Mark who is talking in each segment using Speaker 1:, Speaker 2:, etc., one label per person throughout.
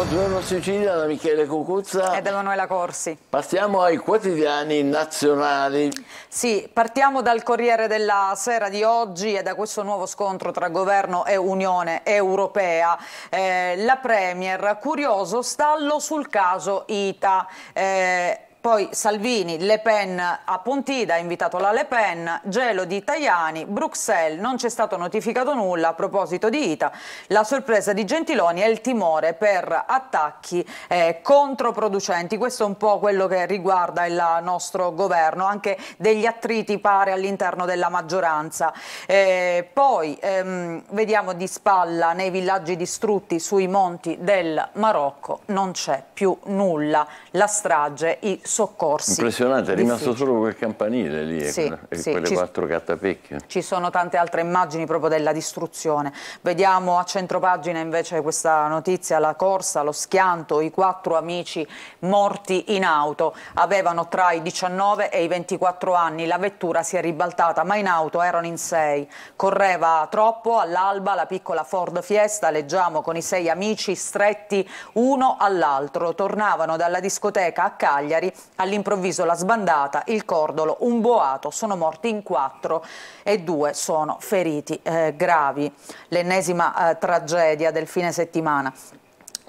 Speaker 1: Buongiorno Sicilia da Michele Cucuzza
Speaker 2: e da Emanuela Corsi.
Speaker 1: Passiamo ai quotidiani nazionali.
Speaker 2: Sì, partiamo dal Corriere della Sera di oggi e da questo nuovo scontro tra governo e Unione Europea. Eh, la Premier, curioso stallo sul caso ITA. Eh, poi Salvini, Le Pen a Pontida, ha invitato la Le Pen, gelo di Tajani, Bruxelles, non c'è stato notificato nulla a proposito di ITA, la sorpresa di Gentiloni e il timore per attacchi eh, controproducenti, questo è un po' quello che riguarda il nostro governo, anche degli attriti pare all'interno della maggioranza. Eh, poi ehm, vediamo di spalla nei villaggi distrutti sui monti del Marocco, non c'è più nulla, la strage, i soccorsi.
Speaker 1: Impressionante, è rimasto solo quel campanile lì
Speaker 2: sì,
Speaker 1: e,
Speaker 2: sì,
Speaker 1: quelle
Speaker 2: ci,
Speaker 1: quattro cattapecchie.
Speaker 2: Ci sono tante altre immagini proprio della distruzione. Vediamo a centropagina invece questa notizia, la corsa, lo schianto, i quattro amici morti in auto. Avevano tra i 19 e i 24 anni, la vettura si è ribaltata, ma in auto erano in sei. Correva troppo, all'alba la piccola Ford Fiesta, leggiamo con i sei amici stretti uno all'altro. Tornavano dalla discoteca a Cagliari all'improvviso la sbandata, il cordolo, un boato, sono morti in quattro e due sono feriti eh, gravi. L'ennesima eh, tragedia del fine settimana.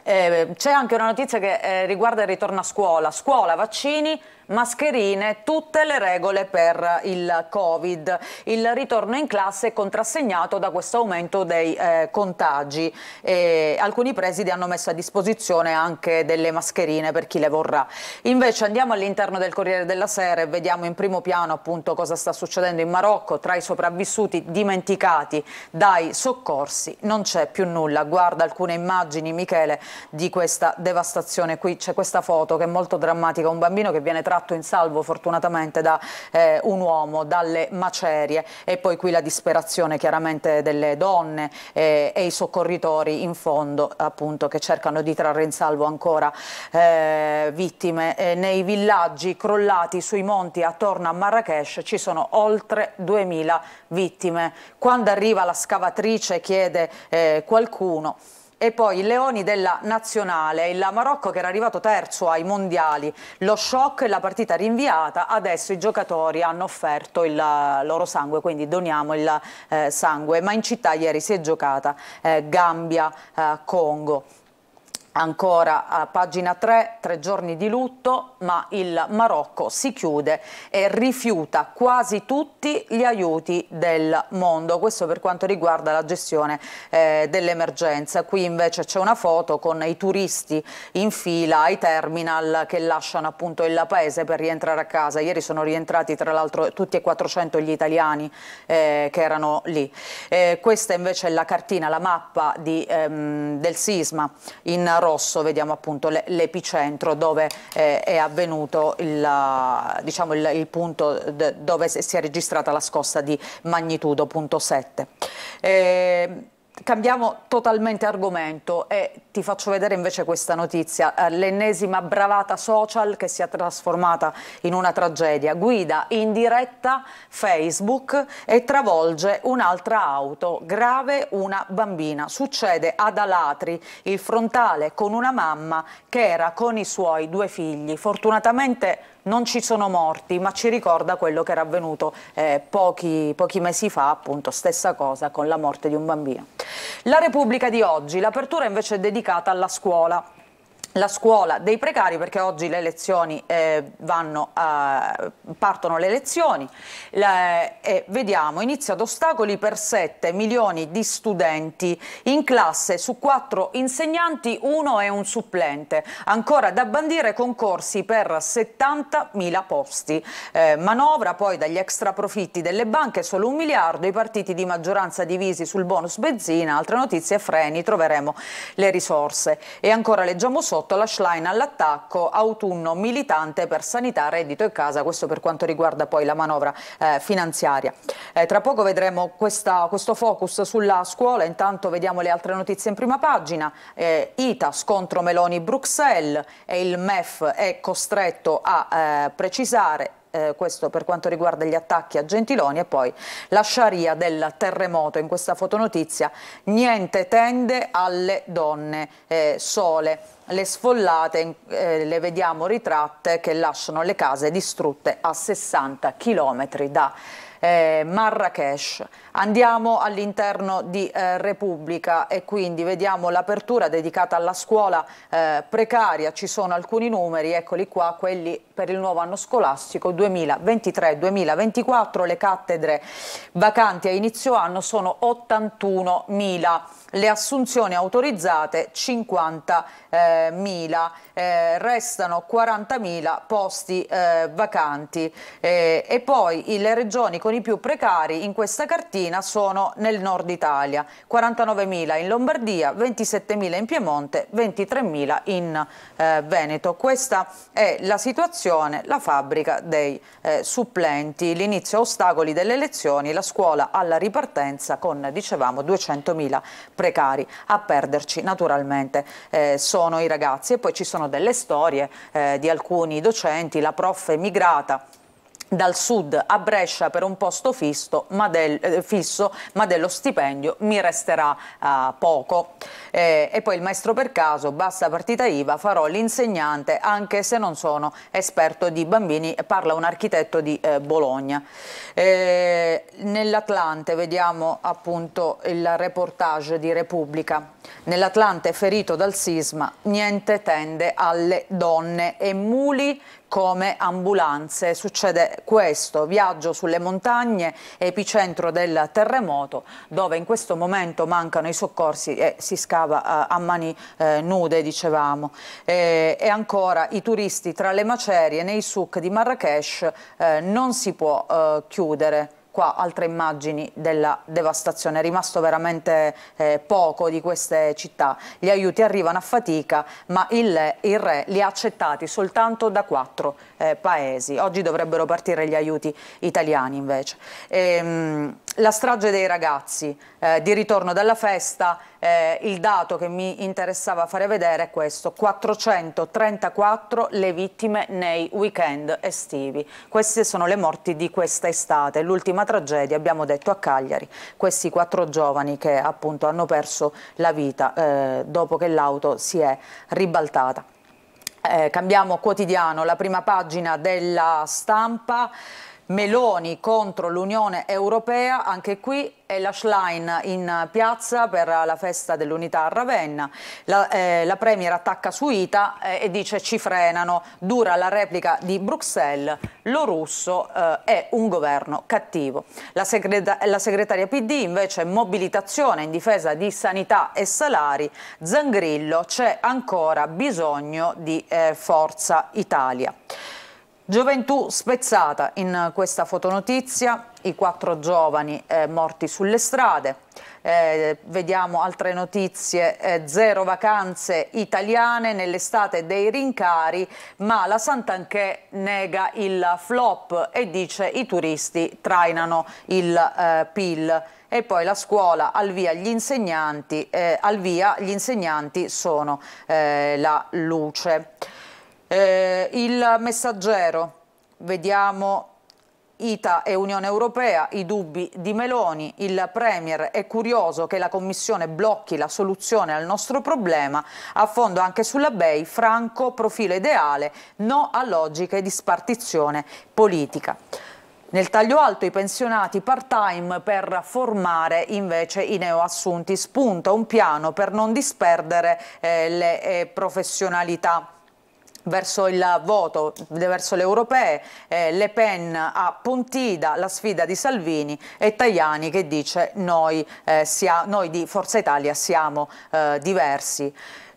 Speaker 2: Eh, C'è anche una notizia che eh, riguarda il ritorno a scuola, scuola, vaccini, mascherine, tutte le regole per il Covid. Il ritorno in classe è contrassegnato da questo aumento dei eh, contagi. E alcuni presidi hanno messo a disposizione anche delle mascherine per chi le vorrà. Invece andiamo all'interno del Corriere della Sera e vediamo in primo piano appunto cosa sta succedendo in Marocco tra i sopravvissuti dimenticati dai soccorsi. Non c'è più nulla. Guarda alcune immagini, Michele, di questa devastazione. Qui c'è questa foto che è molto drammatica, un bambino che viene tratto tratto in salvo fortunatamente da eh, un uomo, dalle macerie e poi qui la disperazione chiaramente delle donne eh, e i soccorritori in fondo appunto che cercano di trarre in salvo ancora eh, vittime. nei villaggi crollati sui monti attorno a Marrakesh ci sono oltre 2000 vittime. Quando arriva la scavatrice chiede eh, qualcuno e poi i leoni della nazionale, il Marocco che era arrivato terzo ai mondiali, lo shock la partita rinviata, adesso i giocatori hanno offerto il loro sangue, quindi doniamo il eh, sangue, ma in città ieri si è giocata eh, Gambia-Congo. Eh, Ancora a pagina 3, tre giorni di lutto, ma il Marocco si chiude e rifiuta quasi tutti gli aiuti del mondo. Questo per quanto riguarda la gestione eh, dell'emergenza. Qui invece c'è una foto con i turisti in fila ai terminal che lasciano appunto il paese per rientrare a casa. Ieri sono rientrati tra l'altro tutti e 400 gli italiani eh, che erano lì. Eh, questa invece è la cartina, la mappa di, ehm, del sisma in rosso vediamo appunto l'epicentro dove eh, è avvenuto il, diciamo, il, il punto dove si è registrata la scossa di magnitudo punto 7. Eh, Cambiamo totalmente argomento e ti faccio vedere invece questa notizia, eh, l'ennesima bravata social che si è trasformata in una tragedia, guida in diretta Facebook e travolge un'altra auto, grave una bambina, succede ad Alatri, il frontale con una mamma che era con i suoi due figli, fortunatamente non ci sono morti, ma ci ricorda quello che era avvenuto eh, pochi, pochi mesi fa, appunto, stessa cosa con la morte di un bambino. La Repubblica di oggi, l'apertura invece è dedicata alla scuola la scuola dei precari perché oggi le elezioni eh, vanno, eh, partono le elezioni. Le, e vediamo inizio ad ostacoli per 7 milioni di studenti in classe su 4 insegnanti uno è un supplente. Ancora da bandire concorsi per 70 mila posti. Eh, manovra poi dagli extra profitti delle banche solo un miliardo. I partiti di maggioranza divisi sul bonus benzina. Altre notizie freni troveremo le risorse. E ancora leggiamo sotto sotto la Schlein all'attacco, autunno militante per sanità, reddito e casa, questo per quanto riguarda poi la manovra eh, finanziaria. Eh, tra poco vedremo questa, questo focus sulla scuola, intanto vediamo le altre notizie in prima pagina, eh, ITA scontro Meloni-Bruxelles e il MEF è costretto a eh, precisare eh, questo per quanto riguarda gli attacchi a Gentiloni e poi la sciaria del terremoto in questa fotonotizia, niente tende alle donne eh, sole le sfollate eh, le vediamo ritratte che lasciano le case distrutte a 60 km da eh, Marrakesh. Andiamo all'interno di eh, Repubblica e quindi vediamo l'apertura dedicata alla scuola eh, precaria, ci sono alcuni numeri, eccoli qua, quelli per il nuovo anno scolastico 2023-2024, le cattedre vacanti a inizio anno sono 81.000 le assunzioni autorizzate 50.000, eh, restano 40.000 posti eh, vacanti. Eh, e poi le regioni con i più precari in questa cartina sono nel nord Italia, 49.000 in Lombardia, 27.000 in Piemonte, 23.000 in eh, Veneto. Questa è la situazione, la fabbrica dei eh, supplenti, l'inizio ostacoli delle elezioni, la scuola alla ripartenza con, dicevamo, 200.000 precari. A perderci naturalmente eh, sono i ragazzi e poi ci sono delle storie eh, di alcuni docenti, la prof emigrata dal sud a Brescia per un posto fisso, ma, del, eh, fisso, ma dello stipendio mi resterà uh, poco. Eh, e poi il maestro per caso, bassa partita IVA, farò l'insegnante anche se non sono esperto di bambini, parla un architetto di eh, Bologna. Eh, Nell'Atlante vediamo appunto il reportage di Repubblica. Nell'Atlante ferito dal sisma, niente tende alle donne e muli come ambulanze. Succede questo, viaggio sulle montagne, epicentro del terremoto, dove in questo momento mancano i soccorsi e si scava a, a mani eh, nude, dicevamo. E, ancora i turisti tra le macerie nei souk di Marrakesh eh, non si può eh, chiudere qua altre immagini della devastazione, è rimasto veramente eh, poco di queste città, gli aiuti arrivano a fatica ma il, il re li ha accettati soltanto da quattro eh, paesi, oggi dovrebbero partire gli aiuti italiani invece. E, ehm, la strage dei ragazzi, eh, di ritorno dalla festa, eh, il dato che mi interessava fare vedere è questo, 434 le vittime nei weekend estivi. Queste sono le morti di questa estate, l'ultima tragedia abbiamo detto a Cagliari, questi quattro giovani che appunto hanno perso la vita eh, dopo che l'auto si è ribaltata. Eh, cambiamo quotidiano, la prima pagina della stampa. Meloni contro l'Unione Europea, anche qui è la Schlein in piazza per la festa dell'unità a Ravenna, la, eh, la Premier attacca su ITA eh, e dice ci frenano, dura la replica di Bruxelles, lo russo eh, è un governo cattivo. La, segreta la segretaria PD invece mobilitazione in difesa di sanità e salari, Zangrillo c'è ancora bisogno di eh, Forza Italia. Gioventù spezzata in questa fotonotizia, i quattro giovani eh, morti sulle strade, eh, vediamo altre notizie, eh, zero vacanze italiane nell'estate dei rincari, ma la Santanchè nega il flop e dice i turisti trainano il eh, PIL e poi la scuola al via gli insegnanti, eh, via gli insegnanti sono eh, la luce. Eh, il messaggero, vediamo ITA e Unione Europea, i dubbi di Meloni, il Premier è curioso che la Commissione blocchi la soluzione al nostro problema, a fondo anche sulla BEI, franco, profilo ideale, no a logiche di spartizione politica. Nel taglio alto i pensionati part-time per formare invece i neoassunti. Spunta un piano per non disperdere eh, le eh, professionalità verso il voto, verso le europee, eh, Le Pen a Pontida, la sfida di Salvini e Tajani che dice noi, eh, sia, noi di Forza Italia siamo eh, diversi.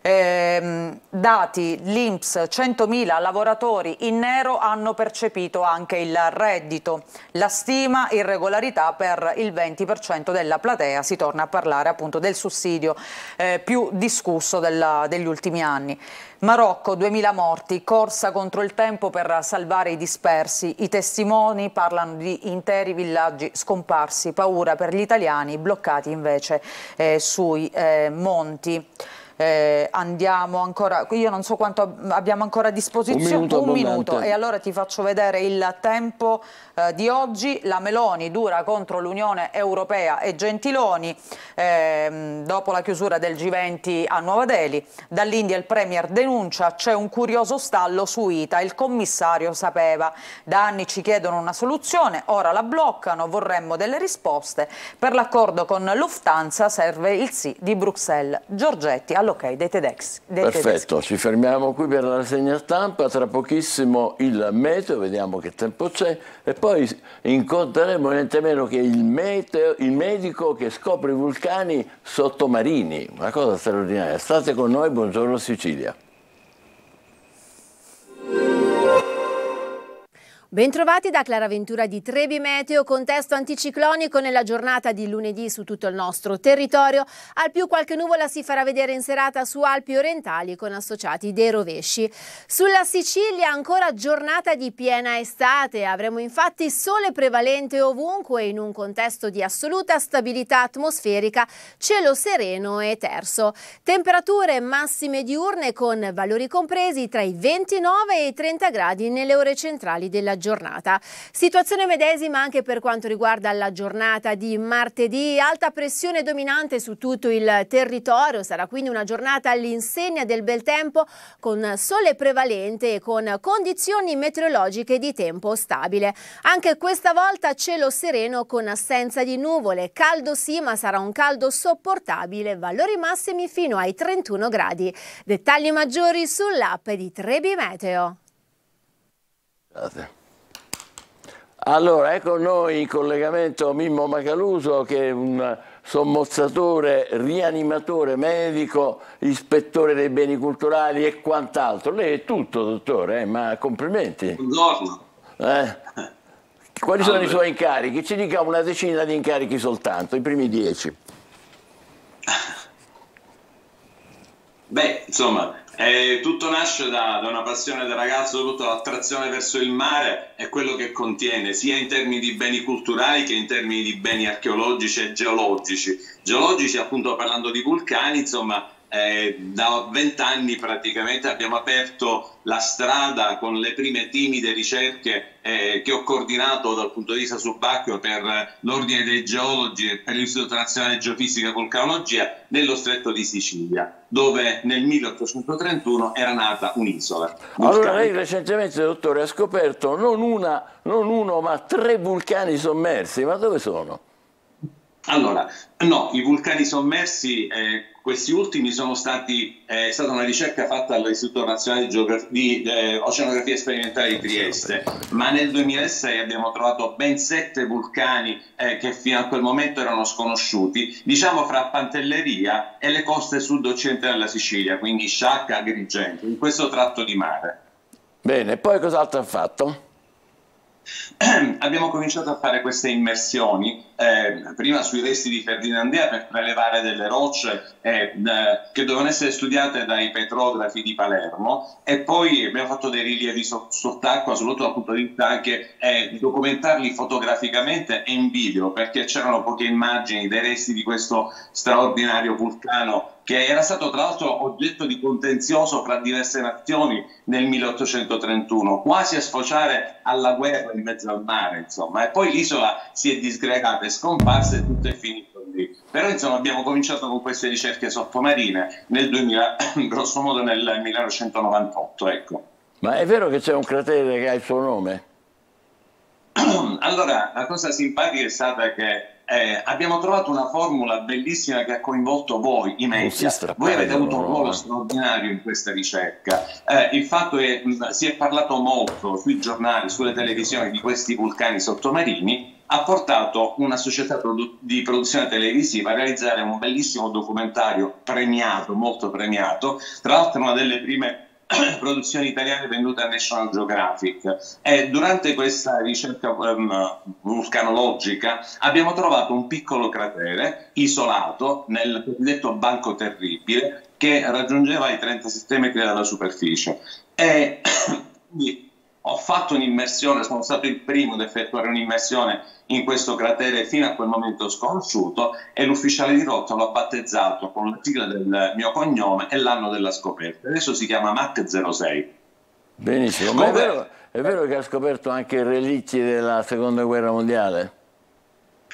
Speaker 2: Eh, dati l'Inps 100.000 lavoratori in nero hanno percepito anche il reddito, la stima irregolarità per il 20% della platea, si torna a parlare appunto del sussidio eh, più discusso della, degli ultimi anni. Marocco, 2000 morti, corsa contro il tempo per salvare i dispersi. I testimoni parlano di interi villaggi scomparsi, paura per gli italiani bloccati invece eh, sui eh, monti. Eh, andiamo ancora, io non so quanto abbiamo ancora a disposizione,
Speaker 1: un minuto,
Speaker 2: un minuto. e allora ti faccio vedere il tempo eh, di oggi, la Meloni dura contro l'Unione Europea e Gentiloni eh, dopo la chiusura del G20 a Nuova Delhi, dall'India il Premier denuncia c'è un curioso stallo su ITA, il commissario sapeva, da anni ci chiedono una soluzione, ora la bloccano, vorremmo delle risposte, per l'accordo con Lufthansa serve il sì di Bruxelles. Giorgetti, all'ok dei tedeschi.
Speaker 1: Perfetto, ci fermiamo qui per la rassegna stampa, tra pochissimo il meteo, vediamo che tempo c'è. E poi incontreremo niente meno che il, meteo, il medico che scopre i vulcani sottomarini, una cosa straordinaria. State con noi, buongiorno Sicilia.
Speaker 3: Bentrovati da Clara Ventura di Trebi Meteo, contesto anticiclonico nella giornata di lunedì su tutto il nostro territorio. Al più qualche nuvola si farà vedere in serata su Alpi orientali con associati dei rovesci. Sulla Sicilia ancora giornata di piena estate, avremo infatti sole prevalente ovunque in un contesto di assoluta stabilità atmosferica, cielo sereno e terso. Temperature massime diurne con valori compresi tra i 29 e i 30 gradi nelle ore centrali della giornata giornata. Situazione medesima anche per quanto riguarda la giornata di martedì, alta pressione dominante su tutto il territorio, sarà quindi una giornata all'insegna del bel tempo con sole prevalente e con condizioni meteorologiche di tempo stabile. Anche questa volta cielo sereno con assenza di nuvole, caldo sì ma sarà un caldo sopportabile, valori massimi fino ai 31 gradi. Dettagli maggiori sull'app di Trebi Meteo.
Speaker 1: Grazie. Allora, ecco noi in collegamento Mimmo Macaluso che è un sommozzatore, rianimatore, medico, ispettore dei beni culturali e quant'altro. Lei è tutto, dottore, eh? ma complimenti.
Speaker 4: Buongiorno.
Speaker 1: Eh? Quali sono allora. i suoi incarichi? Ci dica una decina di incarichi soltanto, i primi dieci.
Speaker 4: Beh, insomma, eh, tutto nasce da, da, una passione da ragazzo, soprattutto l'attrazione verso il mare è quello che contiene, sia in termini di beni culturali che in termini di beni archeologici e geologici. Geologici, appunto, parlando di vulcani, insomma, eh, da vent'anni praticamente abbiamo aperto la strada con le prime timide ricerche eh, che ho coordinato dal punto di vista subacqueo per l'Ordine dei Geologi e per l'Istituto Nazionale di Geofisica e Vulcanologia nello Stretto di Sicilia, dove nel 1831 era nata un'isola.
Speaker 1: Allora lei recentemente, dottore, ha scoperto non, una, non uno ma tre vulcani sommersi, ma dove sono?
Speaker 4: Allora, no, i vulcani sommersi eh, questi ultimi sono stati, eh, è stata una ricerca fatta all'Istituto Nazionale di, di eh, Oceanografia Sperimentale di Trieste, ma nel 2006 abbiamo trovato ben sette vulcani eh, che fino a quel momento erano sconosciuti, diciamo fra Pantelleria e le coste sud-occidentali della Sicilia, quindi Sciacca, Agrigento, in questo tratto di mare.
Speaker 1: Bene, poi cos'altro ha fatto?
Speaker 4: abbiamo cominciato a fare queste immersioni, eh, prima sui resti di Ferdinandea per prelevare delle rocce eh, che dovevano essere studiate dai petrografi di Palermo e poi abbiamo fatto dei rilievi so- sott'acqua, soprattutto dal punto di vista anche eh, documentarli fotograficamente e in video, perché c'erano poche immagini dei resti di questo straordinario vulcano che era stato tra l'altro oggetto di contenzioso fra diverse nazioni nel 1831, quasi a sfociare alla guerra in mezzo al mare, insomma, e poi l'isola si è disgregata, è scomparsa e tutto è finito lì. Però insomma abbiamo cominciato con queste ricerche sottomarine nel 2000, grosso modo nel 1998, ecco.
Speaker 1: Ma è vero che c'è un cratere che ha il suo nome?
Speaker 4: allora, la cosa simpatica è stata che eh, abbiamo trovato una formula bellissima che ha coinvolto voi, i media. Voi avete avuto un ruolo straordinario in questa ricerca. Eh, il fatto è che si è parlato molto sui giornali, sulle televisioni di questi vulcani sottomarini, ha portato una società di produzione televisiva a realizzare un bellissimo documentario premiato, molto premiato, tra l'altro una delle prime produzioni italiane vendute a National Geographic. E durante questa ricerca um, vulcanologica abbiamo trovato un piccolo cratere isolato nel cosiddetto banco terribile che raggiungeva i 37 metri dalla superficie. E ho fatto un'immersione, sono stato il primo ad effettuare un'immersione in questo cratere fino a quel momento sconosciuto e l'ufficiale di rotta l'ho battezzato con la sigla del mio cognome e l'anno della scoperta. Adesso si chiama Mac 06.
Speaker 1: Benissimo, ma è vero, è vero che ha scoperto anche relitti della seconda guerra mondiale?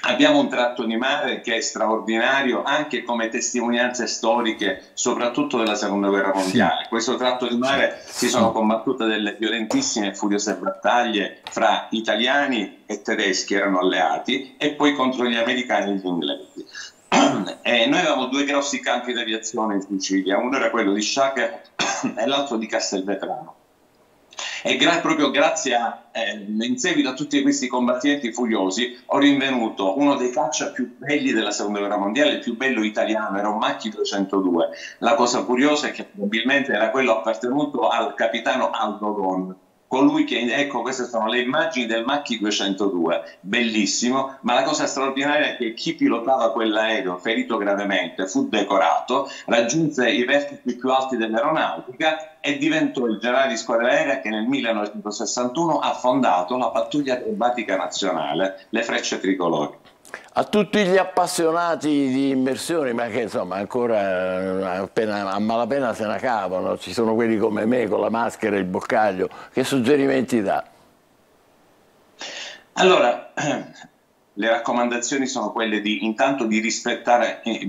Speaker 4: Abbiamo un tratto di mare che è straordinario anche come testimonianze storiche, soprattutto della seconda guerra mondiale. Sì. Questo tratto di mare sì. si sono combattute delle violentissime e furiose battaglie fra italiani e tedeschi, erano alleati, e poi contro gli americani e gli inglesi. E noi avevamo due grossi campi di aviazione in Sicilia, uno era quello di Sciacca e l'altro di Castelvetrano e gra- proprio grazie a, eh, in seguito a tutti questi combattimenti furiosi, ho rinvenuto uno dei caccia più belli della seconda guerra mondiale, il più bello italiano, era un Macchi 202. La cosa curiosa è che probabilmente era quello appartenuto al capitano Aldo Gon colui che, ecco queste sono le immagini del Macchi 202, bellissimo, ma la cosa straordinaria è che chi pilotava quell'aereo ferito gravemente fu decorato, raggiunse i vertici più alti dell'aeronautica e diventò il generale di squadra aerea che nel 1961 ha fondato la pattuglia acrobatica nazionale, le frecce tricolori.
Speaker 1: A tutti gli appassionati di immersioni, ma che insomma ancora appena, a malapena se ne cavano, ci sono quelli come me con la maschera e il boccaglio, che suggerimenti dà?
Speaker 4: Allora, le raccomandazioni sono quelle di intanto di rispettare eh,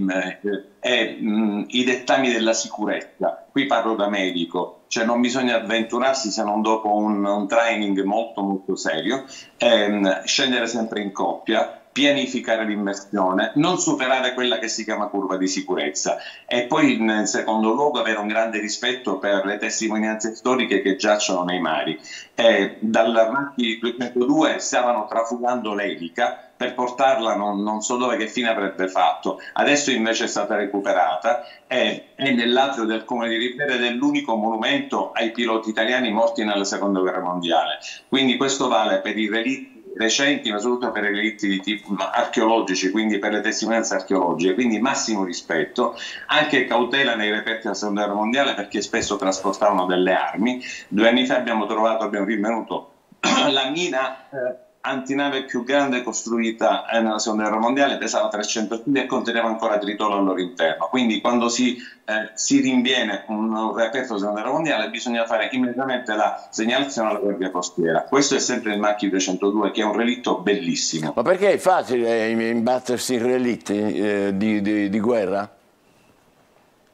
Speaker 4: eh, mh, i dettami della sicurezza. Qui parlo da medico, cioè non bisogna avventurarsi se non dopo un, un training molto molto serio, ehm, scendere sempre in coppia, pianificare l'immersione, non superare quella che si chiama curva di sicurezza e poi in secondo luogo avere un grande rispetto per le testimonianze storiche che giacciono nei mari. Eh, dall'Armacchi 202 stavano trafugando l'elica per portarla non, non, so dove che fine avrebbe fatto. Adesso invece è stata recuperata e è nell'atrio del comune di Rivera ed è l'unico monumento ai piloti italiani morti nella seconda guerra mondiale. Quindi questo vale per i relitti recenti, ma soprattutto per i relitti di tipo archeologici, quindi per le testimonianze archeologiche, quindi massimo rispetto, anche cautela nei reperti della seconda guerra mondiale perché spesso trasportavano delle armi. Due anni fa abbiamo trovato, abbiamo rinvenuto la mina eh, antinave più grande costruita eh, nella seconda guerra mondiale, pesava 300 kg e conteneva ancora tritolo al loro interno. Quindi quando si, eh, si rinviene un reperto della seconda guerra mondiale bisogna fare immediatamente la segnalazione alla Guardia Costiera. Questo è sempre il Macchi 202 che è un relitto bellissimo.
Speaker 1: Ma perché è facile eh, imbattersi in relitti eh, di, di, di guerra?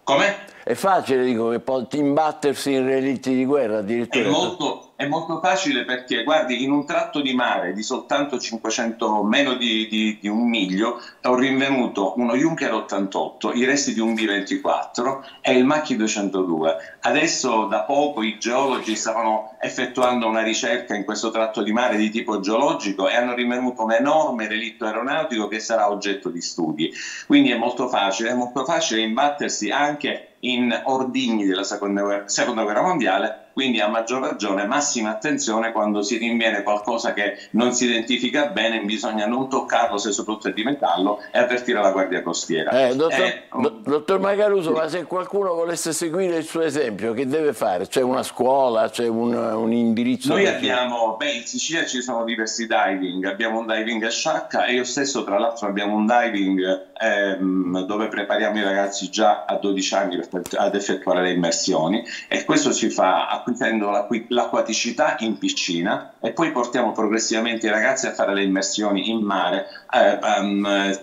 Speaker 4: Come?
Speaker 1: È facile, dico, che imbattersi in relitti di guerra addirittura.
Speaker 4: È molto, è molto facile perché, guardi, in un tratto di mare di soltanto 500, meno di, di, di un miglio, ho rinvenuto uno Junker 88, i resti di un B24 e il Macchi 202. Adesso da poco i geologi stavano effettuando una ricerca in questo tratto di mare di tipo geologico e hanno rinvenuto un enorme relitto aeronautico che sarà oggetto di studi. Quindi è molto facile, è molto facile imbattersi anche in ordigni della seconda guerra, seconda guerra mondiale quindi a maggior ragione massima attenzione quando si rinviene qualcosa che non si identifica bene, bisogna non toccarlo se soprattutto è di metallo e avvertire la guardia costiera.
Speaker 1: Eh, dottor, eh, um, dottor Magaruso, sì. ma se qualcuno volesse seguire il suo esempio, che deve fare? C'è una scuola, c'è un, un, indirizzo?
Speaker 4: Noi abbiamo, beh, in Sicilia ci sono diversi diving, abbiamo un diving a Sciacca e io stesso tra l'altro abbiamo un diving ehm, dove prepariamo i ragazzi già a 12 anni per, ad effettuare le immersioni e questo si fa acquisendo l'acquaticità in piscina e poi portiamo progressivamente i ragazzi a fare le immersioni in mare, eh, um,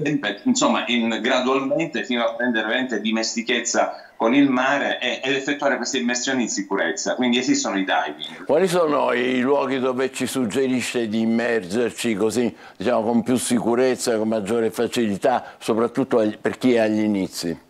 Speaker 4: insomma in, gradualmente fino a prendere veramente dimestichezza con il mare e, ed effettuare queste immersioni in sicurezza, quindi esistono i diving.
Speaker 1: Quali sono i luoghi dove ci suggerisce di immergerci così, diciamo, con più sicurezza, con maggiore facilità, soprattutto per chi è agli inizi?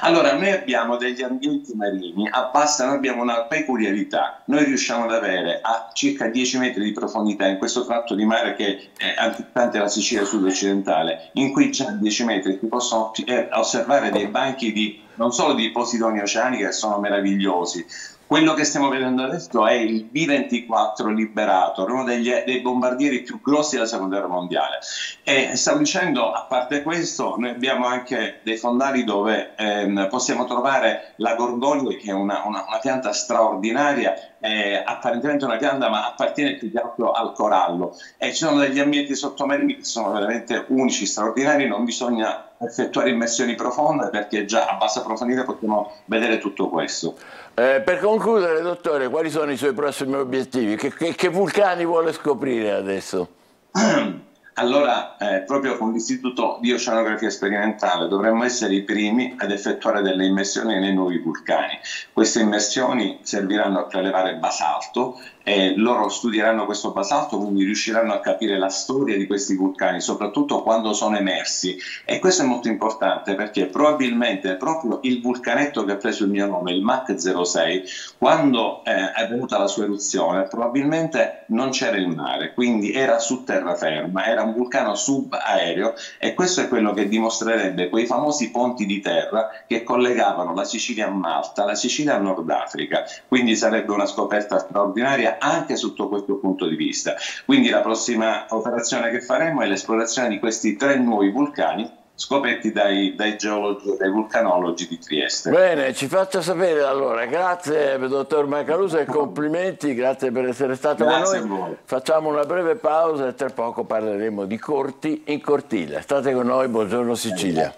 Speaker 4: Allora, noi abbiamo degli ambienti marini, a Basta noi abbiamo una peculiarità, noi riusciamo ad avere a circa 10 metri di profondità in questo tratto di mare che è antistante la Sicilia sud-occidentale, in cui già a 10 metri si possono eh, osservare dei banchi di, non solo di posidoni oceanici che sono meravigliosi, quello che stiamo vedendo adesso è il B-24 Liberator, uno degli, dei bombardieri più grossi della seconda guerra mondiale. E stavo dicendo, a parte questo, noi abbiamo anche dei fondali dove ehm, possiamo trovare la gorgonia, che è una, una, una pianta straordinaria è apparentemente una pianta ma appartiene più che altro al corallo e ci sono degli ambienti sottomarini che sono veramente unici, straordinari, non bisogna effettuare immersioni profonde perché già a bassa profondità possiamo vedere tutto questo.
Speaker 1: Eh, per concludere, dottore, quali sono i suoi prossimi obiettivi? Che, che, che vulcani vuole scoprire adesso?
Speaker 4: allora eh, proprio con l'Istituto di Oceanografia Sperimentale dovremmo essere i primi ad effettuare delle immersioni nei nuovi vulcani. Queste immersioni serviranno a prelevare basalto e loro studieranno questo basalto, quindi riusciranno a capire la storia di questi vulcani, soprattutto quando sono emersi. E questo è molto importante perché probabilmente proprio il vulcanetto che ha preso il mio nome, il Mach 06, quando eh, è venuta la sua eruzione, probabilmente non c'era il mare, quindi era su terraferma, era un vulcano subaereo e questo è quello che dimostrerebbe quei famosi ponti di terra che collegavano la Sicilia a Malta, la Sicilia a Nord Africa. Quindi sarebbe una scoperta straordinaria anche sotto questo punto di vista. Quindi la prossima operazione che faremo è l'esplorazione di questi tre nuovi vulcani scoperti dai, dai geologi e dai vulcanologi di Trieste.
Speaker 1: Bene, ci faccia sapere allora. Grazie dottor Macaluso e complimenti, grazie per essere stato
Speaker 4: grazie
Speaker 1: con noi. Facciamo una breve pausa e tra poco parleremo di corti in cortile. State con noi, buongiorno Sicilia.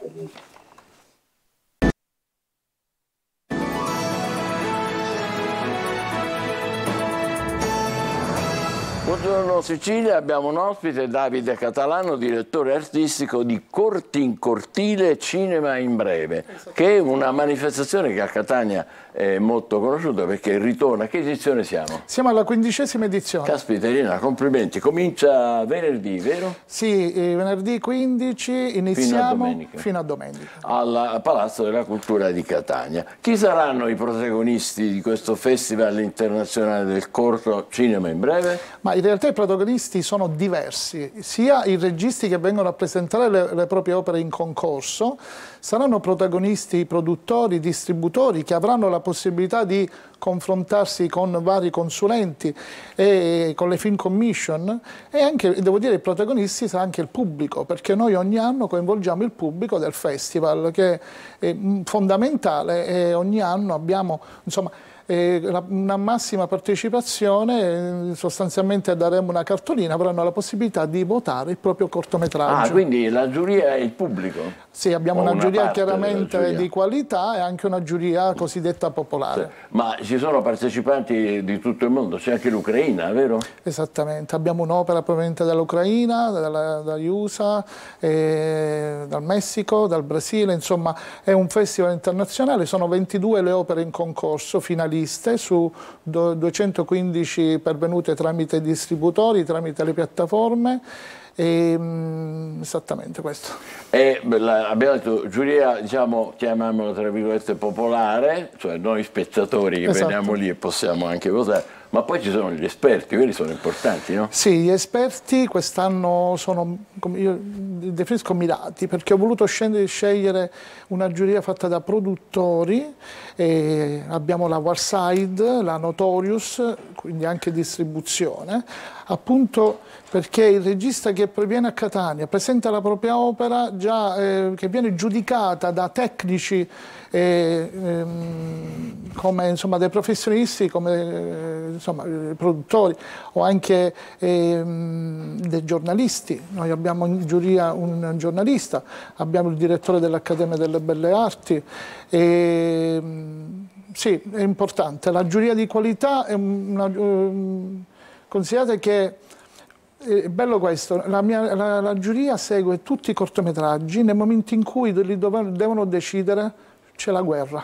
Speaker 1: Buongiorno Sicilia, abbiamo un ospite, Davide Catalano, direttore artistico di Corti in Cortile Cinema in Breve, che è una manifestazione che a Catania è molto conosciuta perché ritorna. Che edizione siamo?
Speaker 5: Siamo alla quindicesima edizione.
Speaker 1: Caspiterina, complimenti. Comincia venerdì, vero?
Speaker 5: Sì, venerdì 15 iniziamo fino a domenica, fino a domenica.
Speaker 1: al Palazzo della Cultura di Catania. Chi saranno i protagonisti di questo Festival internazionale del corto Cinema in Breve?
Speaker 5: Ma in realtà i protagonisti sono diversi, sia i registi che vengono a presentare le, le proprie opere in concorso, saranno protagonisti i produttori, i distributori che avranno la possibilità di confrontarsi con vari consulenti e con le film commission. E anche, devo dire, i protagonisti sarà anche il pubblico, perché noi ogni anno coinvolgiamo il pubblico del festival, che è fondamentale e ogni anno abbiamo, insomma, una massima partecipazione, sostanzialmente daremo una cartolina, avranno la possibilità di votare il proprio cortometraggio.
Speaker 1: Ah, quindi la giuria è il pubblico?
Speaker 5: Sì, abbiamo una, una, giuria chiaramente giuria. di qualità e anche una giuria cosiddetta popolare.
Speaker 1: Sì. Ma ci sono partecipanti di tutto il mondo, c'è anche l'Ucraina, vero?
Speaker 5: Esattamente, abbiamo un'opera proveniente dall'Ucraina, dagli USA, eh, dal Messico, dal Brasile, insomma è un festival internazionale, sono 22 le opere in concorso finaliste liste su 215 pervenute tramite distributori, tramite le piattaforme. E, um, esattamente questo.
Speaker 1: E la, abbiamo detto giuria, diciamo, chiamiamola tra virgolette popolare, cioè noi spettatori che esatto. veniamo lì e possiamo anche votare ma poi ci sono gli esperti, quelli sono importanti, no?
Speaker 5: Sì, gli esperti quest'anno sono, io definisco, mirati, perché ho voluto scegliere una giuria fatta da produttori, abbiamo la Warside, la Notorious, quindi anche distribuzione, appunto perché il regista che viene a Catania presenta la propria opera già, eh, che viene giudicata da tecnici eh, ehm, come insomma, dei professionisti, come eh, insomma, produttori o anche ehm, dei giornalisti. Noi abbiamo in giuria un giornalista, abbiamo il direttore dell'Accademia delle Belle Arti. E, ehm, sì, è importante. La giuria di qualità è una... Um, considerate che è bello questo, la, mia, la, la, giuria segue tutti i cortometraggi, nel momento in cui li devono decidere c'è la guerra,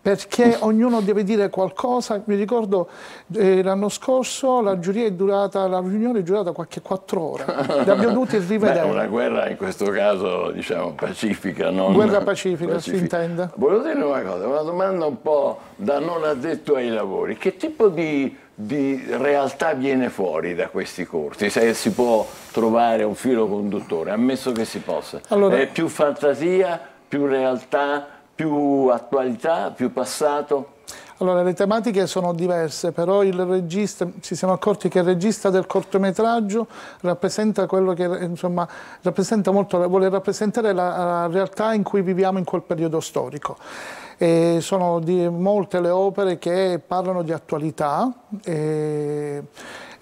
Speaker 5: perché ognuno deve dire qualcosa. Mi ricordo eh, l'anno scorso la giuria è durata, la riunione è durata qualche quattro ore, li abbiamo dovuti rivedere.
Speaker 1: Beh, una guerra in questo caso diciamo pacifica, non...
Speaker 5: Guerra pacifica, pacifica. si intende.
Speaker 1: Volevo dire una cosa, una domanda un po' da non addetto ai lavori. Che tipo di di realtà viene fuori da questi corsi, se si può trovare un filo conduttore, ammesso che si possa. Allora, È più fantasia, più realtà, più attualità, più passato?
Speaker 5: Allora, le tematiche sono diverse, però il regista, ci siamo accorti che il regista del cortometraggio rappresenta quello che, insomma, rappresenta molto, vuole rappresentare la, la realtà in cui viviamo in quel periodo storico. E sono di molte le opere che parlano di attualità. E,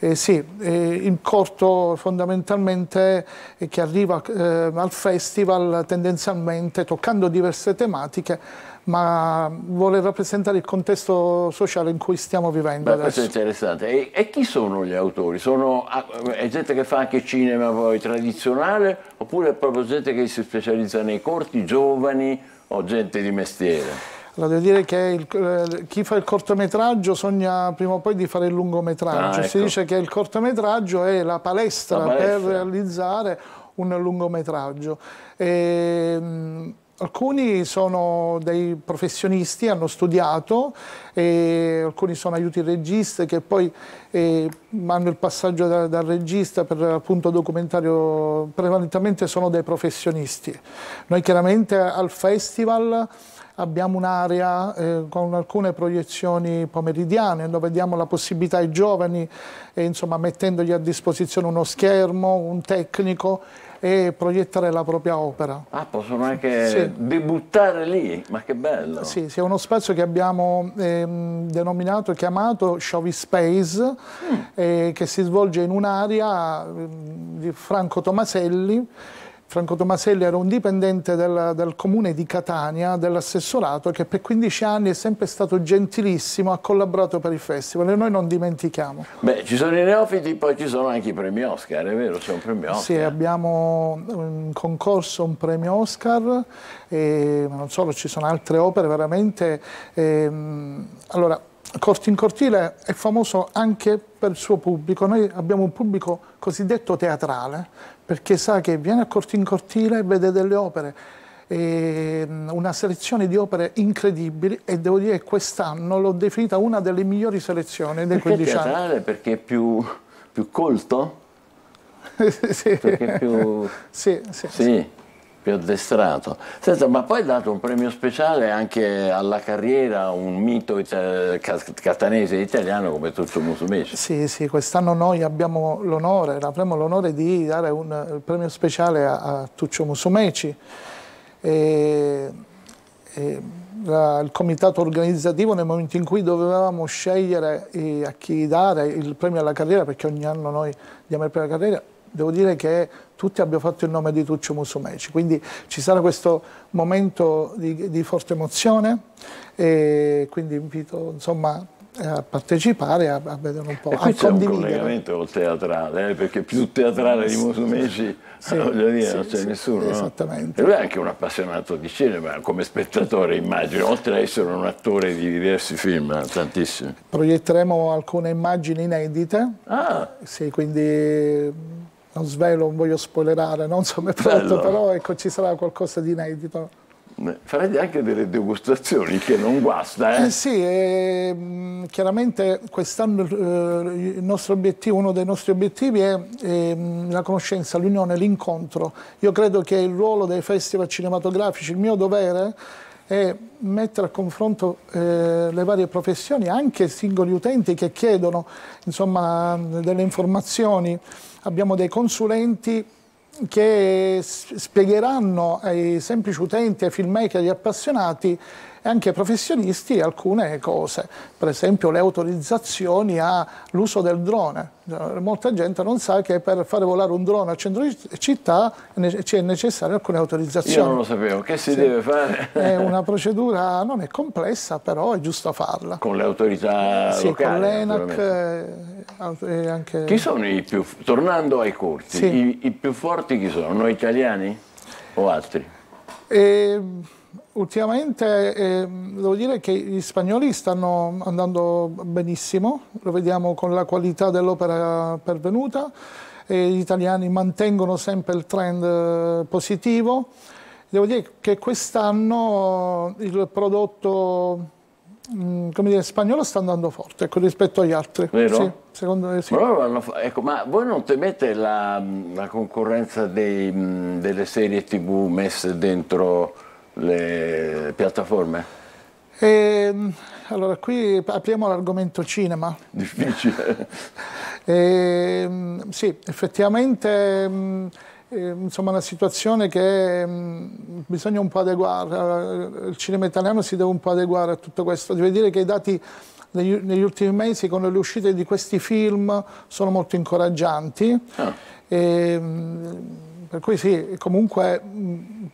Speaker 5: eh, sì, eh, il corto fondamentalmente che arriva eh, al festival tendenzialmente toccando diverse tematiche ma vuole rappresentare il contesto sociale in cui stiamo vivendo
Speaker 1: Beh, Questo è interessante. E, e, chi sono gli autori? Sono, ah, è gente che fa anche cinema poi tradizionale oppure è proprio gente che si specializza nei corti, giovani o gente di mestiere?
Speaker 5: Allora, devo dire che il, chi fa il cortometraggio sogna prima o poi di fare il lungometraggio. Ah, ecco. Si dice che il cortometraggio è la palestra, la palestra. per realizzare un lungometraggio. E, ehm, Alcuni sono dei professionisti, hanno studiato, alcuni sono aiuti registe che poi eh, hanno il passaggio da, dal regista per appunto documentario, prevalentemente sono dei professionisti. Noi chiaramente al festival abbiamo un'area eh, con alcune proiezioni pomeridiane dove diamo la possibilità ai giovani, eh, insomma, mettendogli a disposizione uno schermo, un tecnico, e proiettare la propria opera.
Speaker 1: Ah, possono anche sì. debuttare lì, ma che bello!
Speaker 5: Sì, sì è uno spazio che abbiamo ehm, denominato, chiamato Showy Space, mm. eh, che si svolge in un'area eh, di Franco Tomaselli, Franco Tomaselli era un dipendente del, del comune di Catania, dell'assessorato, che per 15 anni è sempre stato gentilissimo, ha collaborato per il festival e noi non dimentichiamo.
Speaker 1: Beh, ci sono i neofiti, poi ci sono anche i premi Oscar, è vero? C'è un premio Oscar?
Speaker 5: Sì, abbiamo un concorso, un premio Oscar, e non solo, ci sono altre opere veramente... Ehm, allora, Corti in Cortile è famoso anche per il suo pubblico. Noi abbiamo un pubblico cosiddetto teatrale, perché sa che viene a Corti in Cortile e vede delle opere, una selezione di opere incredibili e devo dire che quest'anno l'ho definita una delle migliori selezioni dei
Speaker 1: perché
Speaker 5: 15
Speaker 1: teatrale?
Speaker 5: anni.
Speaker 1: Perché è più, più colto?
Speaker 5: sì.
Speaker 1: Più...
Speaker 5: sì, sì.
Speaker 1: sì più addestrato. Senta, ma poi ha dato un premio speciale anche alla carriera un mito catanese italiano come Tuccio Musumeci.
Speaker 5: Sì, sì, quest'anno noi abbiamo l'onore, avremo l'onore di dare un premio speciale a, a Tuccio Musumeci. E, e, la, il comitato organizzativo nel momento in cui dovevamo scegliere eh, a chi dare il premio alla carriera, perché ogni anno noi diamo il premio alla carriera, devo dire che tutti abbiamo fatto il nome di Tuccio Musumeci, quindi ci sarà questo momento di, di forte emozione e quindi invito insomma a partecipare, a, a vedere un po',
Speaker 1: e qui c'è un collegamento col teatrale, eh, perché più teatrale di Musumeci, sì, voglio dire, sì, non c'è sì, nessuno.
Speaker 5: Esattamente.
Speaker 1: No? E lui è anche un appassionato di cinema, come spettatore immagino, oltre ad essere un attore di diversi film, eh, tantissimi.
Speaker 5: Proietteremo alcune immagini inedite,
Speaker 1: ah.
Speaker 5: sì, quindi non svelo, non voglio spoilerare, non so come prodotto, però ecco, ci sarà qualcosa di inedito.
Speaker 1: Farete anche delle degustazioni che non guasta, eh?
Speaker 5: eh sì, eh, chiaramente quest'anno eh, uno dei nostri obiettivi è ehm, la conoscenza, l'unione, l'incontro. Io credo che il ruolo dei festival cinematografici, il mio dovere è mettere a confronto eh, le varie professioni, anche singoli utenti che chiedono insomma, delle informazioni abbiamo dei consulenti che spiegheranno ai semplici utenti, ai filmmaker, agli appassionati e anche professionisti alcune cose, per esempio le autorizzazioni all'uso del drone. Molta gente non sa che per fare volare un drone al centro di città ci è necessario alcune autorizzazioni. Io
Speaker 1: non lo sapevo, che si sì. deve fare?
Speaker 5: È una procedura, non è complessa, però è giusto farla.
Speaker 1: Con le autorità
Speaker 5: sì,
Speaker 1: locali?
Speaker 5: con l'ENAC e anche...
Speaker 1: Chi sono i più, tornando ai corti, sì. i, i, più forti chi sono? Noi italiani o altri?
Speaker 5: E Ultimamente eh, devo dire che gli spagnoli stanno andando benissimo, lo vediamo con la qualità dell'opera pervenuta, e gli italiani mantengono sempre il trend eh, positivo. Devo dire che quest'anno il prodotto mm, come dire, spagnolo sta andando forte ecco, rispetto agli altri.
Speaker 1: Vero?
Speaker 5: Sì, secondo me sì.
Speaker 1: Ma, ecco, ma voi non temete la, la concorrenza dei, delle serie tv messe dentro le piattaforme?
Speaker 5: E, ehm, allora, qui apriamo l'argomento cinema.
Speaker 1: Difficile.
Speaker 5: e, ehm, sì, effettivamente mm, eh, insomma una situazione che mm, bisogna un po' adeguare, il cinema italiano si deve un po' adeguare a tutto questo. Devo dire che i dati negli, ultimi mesi con le uscite di questi film sono molto incoraggianti. Ah. E, mm, per cui sì, comunque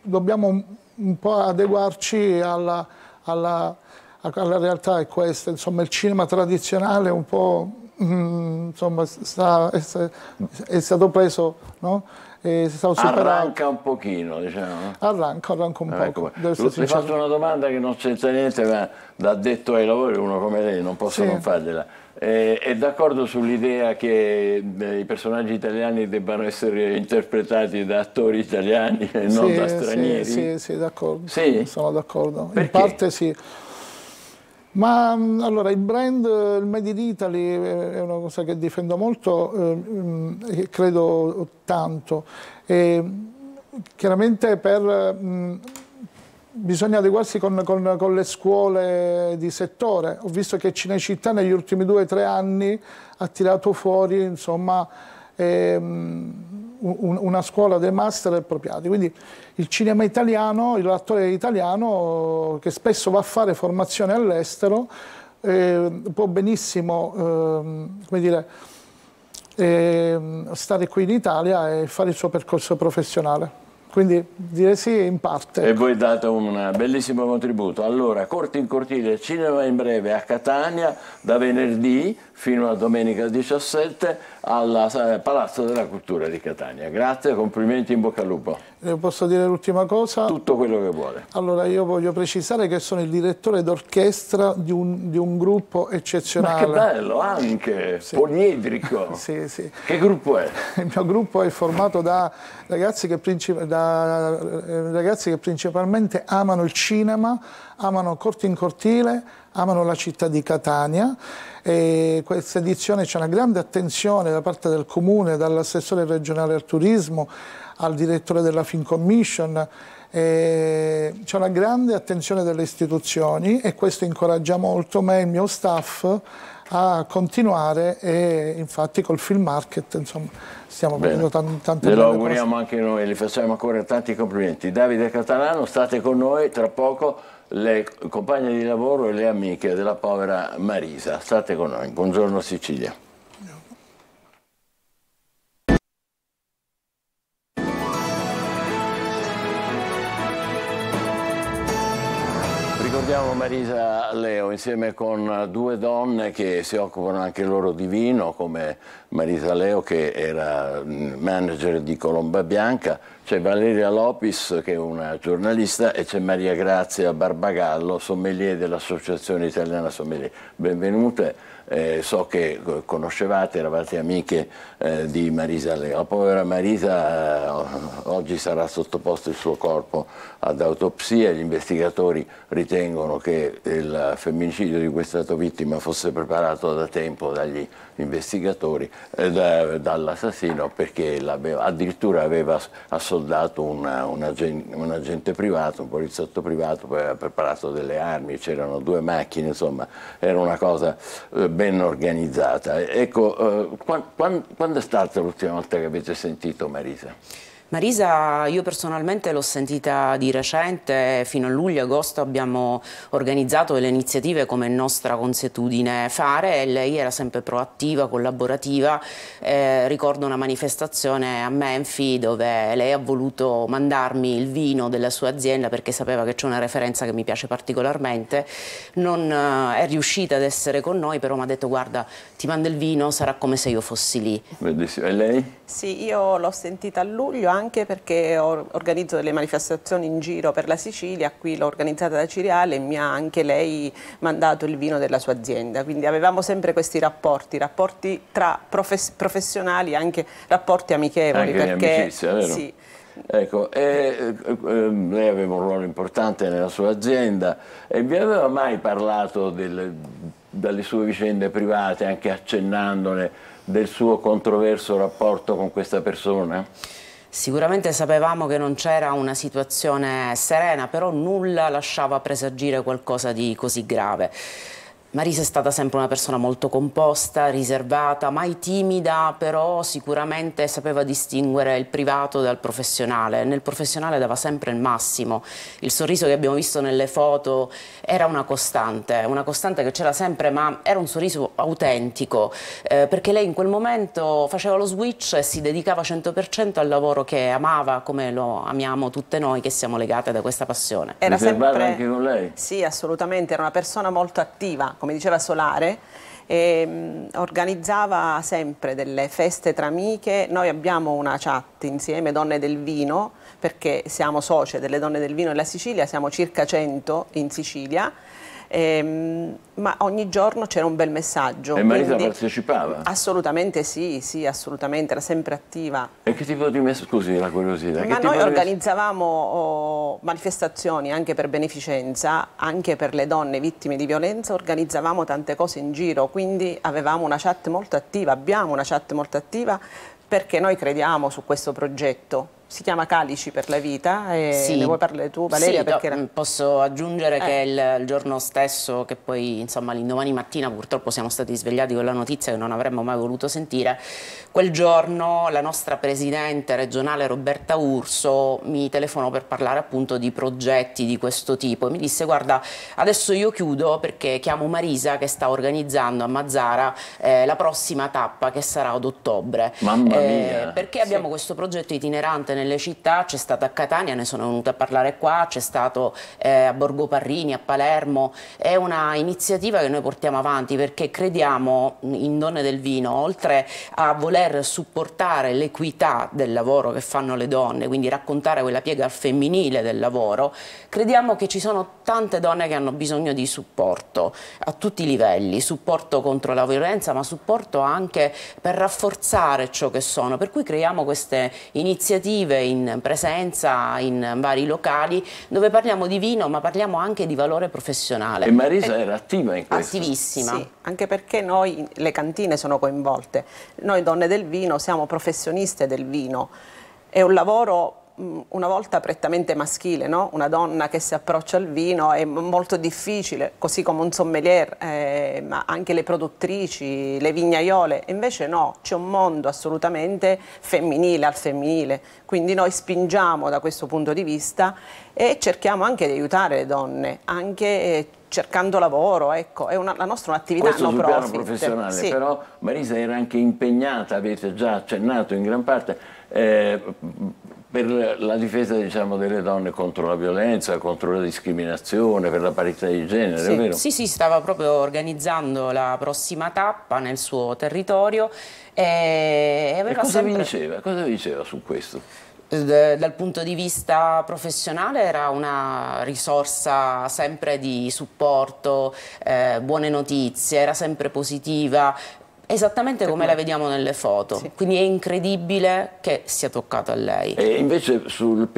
Speaker 5: dobbiamo un, po' adeguarci alla, alla, alla realtà è questa, insomma il cinema tradizionale un po' mm, insomma, sta, è, è, stato preso, no? è stato superato.
Speaker 1: Arranca un pochino, diciamo.
Speaker 5: Arranca, arranca un
Speaker 1: ecco, po'. Le faccio una domanda che non c'entra niente, ma da detto ai lavori uno come lei non posso sì. non fargliela. Eh, è d'accordo sull'idea che eh, i personaggi italiani debbano essere interpretati da attori italiani e non da stranieri?
Speaker 5: Sì, sì, sì d'accordo.
Speaker 1: Sì?
Speaker 5: Sono d'accordo. In parte sì. Ma mm, allora il brand, il Made in Italy è una cosa che difendo molto eh, mm, credo tanto. E, chiaramente per... Mh, mm, bisogna adeguarsi con, con, con, le scuole di settore. Ho visto che Cinecittà negli ultimi due o tre anni ha tirato fuori insomma, ehm, una scuola dei master appropriati. Quindi il cinema italiano, l'attore italiano che spesso va a fare formazione all'estero eh, può benissimo eh, dire, eh, stare qui in Italia e fare il suo percorso professionale. Quindi direi sì in parte.
Speaker 1: E voi date un bellissimo contributo. Allora, Corti in Cortile, cinema in breve a Catania, da venerdì fino a domenica 17 al eh, Palazzo della Cultura di Catania. Grazie, complimenti, in bocca al lupo.
Speaker 5: Eh, posso dire l'ultima cosa?
Speaker 1: Tutto quello che vuole.
Speaker 5: Allora, io voglio precisare che sono il direttore d'orchestra di, di un, gruppo eccezionale.
Speaker 1: Ma che bello, anche, sì. poliedrico.
Speaker 5: sì, sì.
Speaker 1: Che gruppo è?
Speaker 5: Il mio gruppo è formato da ragazzi che, da eh, ragazzi che principalmente amano il cinema, amano Corti in Cortile, amano la città di Catania e questa edizione c'è una grande attenzione da parte del Comune, dall'assessore regionale al turismo, al direttore della Fin Commission, c'è una grande attenzione delle istituzioni e questo incoraggia molto me e il mio staff a continuare e infatti col film market insomma, stiamo vedendo tante, tante
Speaker 1: lo auguriamo cose. anche noi, le facciamo ancora tanti complimenti. Davide Catalano, state con noi tra poco le compagne di lavoro e le amiche della povera Marisa. State con noi. Buongiorno Sicilia. Ricordiamo Marisa Leo insieme con due donne che si occupano anche loro di vino, come Marisa Leo che era manager di Colomba Bianca, c'è Valeria Lopis che è una giornalista e c'è Maria Grazia Barbagallo, sommelier dell'Associazione Italiana Sommelier. Benvenute, eh, so che conoscevate, eravate amiche eh, di Marisa Leo. La povera Marisa eh, oggi sarà sottoposto il suo corpo ad autopsia, gli investigatori ritengono che il femminicidio di cui è stata vittima fosse preparato da tempo dagli investigatori, eh, da, dall'assassino perché addirittura aveva assoldato una, un, agente, un, agente, privato, un poliziotto privato, poi aveva preparato delle armi, c'erano due macchine, insomma era una cosa eh, ben organizzata. Ecco, eh, quando, quando è stata l'ultima volta che avete sentito Marisa?
Speaker 6: Marisa io personalmente l'ho sentita di recente, fino a luglio-agosto abbiamo organizzato delle iniziative come nostra consuetudine fare e lei era sempre proattiva, collaborativa. Eh, ricordo una manifestazione a Menfi dove lei ha voluto mandarmi il vino della sua azienda perché sapeva che c'è una referenza che mi piace particolarmente. Non eh, è riuscita ad essere con noi però mi ha detto guarda ti mando il vino, sarà come se io fossi lì.
Speaker 1: Bellissimo. E lei?
Speaker 7: Sì, io l'ho sentita a luglio anche perché organizzo delle manifestazioni in giro per la Sicilia, qui l'ho organizzata da Ciriale e mi ha anche lei mandato il vino della sua azienda, quindi avevamo sempre questi rapporti, rapporti tra profes professionali e anche rapporti amichevoli.
Speaker 1: Anche perché, amicizia, vero? Sì. Ecco, e, eh, lei aveva un ruolo importante nella sua azienda e vi aveva mai parlato del, dalle sue vicende private, anche accennandone del suo controverso rapporto con questa persona?
Speaker 6: Sicuramente sapevamo che non c'era una situazione serena, però nulla lasciava presagire qualcosa di così grave. Marisa è stata sempre una persona molto composta, riservata, mai timida, però sicuramente sapeva distinguere il privato dal professionale. Nel professionale dava sempre il massimo. Il sorriso che abbiamo visto nelle foto era una costante, una costante che c'era sempre, ma era un sorriso autentico, eh, perché lei in quel momento faceva lo switch e si dedicava 100% al lavoro che amava, come lo amiamo tutte noi che siamo legate da questa passione.
Speaker 1: Era sempre... anche con lei?
Speaker 7: Sì, assolutamente, era una persona molto attiva come diceva Solare, e, um, organizzava sempre delle feste tra amiche. Noi abbiamo una chat insieme, Donne del Vino, perché siamo socie delle Donne del Vino nella Sicilia, siamo circa 100 in Sicilia Ehm, ma ogni giorno c'era un bel messaggio.
Speaker 1: E Marisa quindi... partecipava?
Speaker 7: Assolutamente sì, sì, assolutamente, era sempre attiva.
Speaker 1: E che tipo di messaggio? Scusi la curiosità.
Speaker 7: Ma noi organizzavamo oh, manifestazioni anche per beneficenza, anche per le donne vittime di violenza, organizzavamo tante cose in giro, quindi avevamo una chat molto attiva, abbiamo una chat molto attiva perché noi crediamo su questo progetto si chiama Calici per la vita e sì. ne vuoi parlare tu Valeria?
Speaker 6: Sì, era... Mm, posso aggiungere eh. che il, il, giorno stesso che poi insomma l'indomani mattina purtroppo siamo stati svegliati con la notizia che non avremmo mai voluto sentire quel giorno la nostra presidente regionale Roberta Urso mi telefonò per parlare appunto di progetti di questo tipo e mi disse guarda adesso io chiudo perché chiamo Marisa che sta organizzando a Mazzara eh, la prossima tappa che sarà ad ottobre
Speaker 1: Mamma eh, mia
Speaker 6: perché abbiamo sì. questo progetto itinerante nelle città, c'è stato a Catania, ne sono venuta a parlare qua, c'è stato eh, a Borgo Parrini, a Palermo, è una iniziativa che noi portiamo avanti perché crediamo in Donne del Vino, oltre a voler supportare l'equità del lavoro che fanno le donne, quindi raccontare quella piega femminile del lavoro, crediamo che ci sono tante donne che hanno bisogno di supporto a tutti i livelli, supporto contro la violenza, ma supporto anche per rafforzare ciò che sono, per cui creiamo queste iniziative vive in presenza in vari locali dove parliamo di vino ma parliamo anche di valore professionale.
Speaker 1: E Marisa e, era attiva in questo?
Speaker 6: Attivissima.
Speaker 7: Sì, anche perché noi, le cantine sono coinvolte, noi donne del vino siamo professioniste del vino, è un lavoro una volta prettamente maschile, no? una donna che si approccia al vino è molto difficile, così come un sommelier, eh, ma anche le produttrici, le vignaiole, invece no, c'è un mondo assolutamente femminile, al femminile, quindi noi spingiamo da questo punto di vista e cerchiamo anche di aiutare le donne, anche eh, cercando lavoro, ecco, è una, la nostra un'attività
Speaker 1: no
Speaker 7: profit.
Speaker 1: piano professionale, sì. però Marisa era anche impegnata, avete già accennato in gran parte, eh, per la difesa diciamo, delle donne contro la violenza, contro la discriminazione, per la parità di genere,
Speaker 6: sì,
Speaker 1: vero?
Speaker 6: Sì, sì, stava proprio organizzando la prossima tappa nel suo territorio e,
Speaker 1: e cosa, sempre... vi diceva? cosa vi diceva su questo?
Speaker 6: dal punto di vista professionale era una risorsa sempre di supporto, eh, buone notizie, era sempre positiva, Esattamente come la vediamo nelle foto, sì. quindi è incredibile che sia toccato a lei.
Speaker 1: E invece sul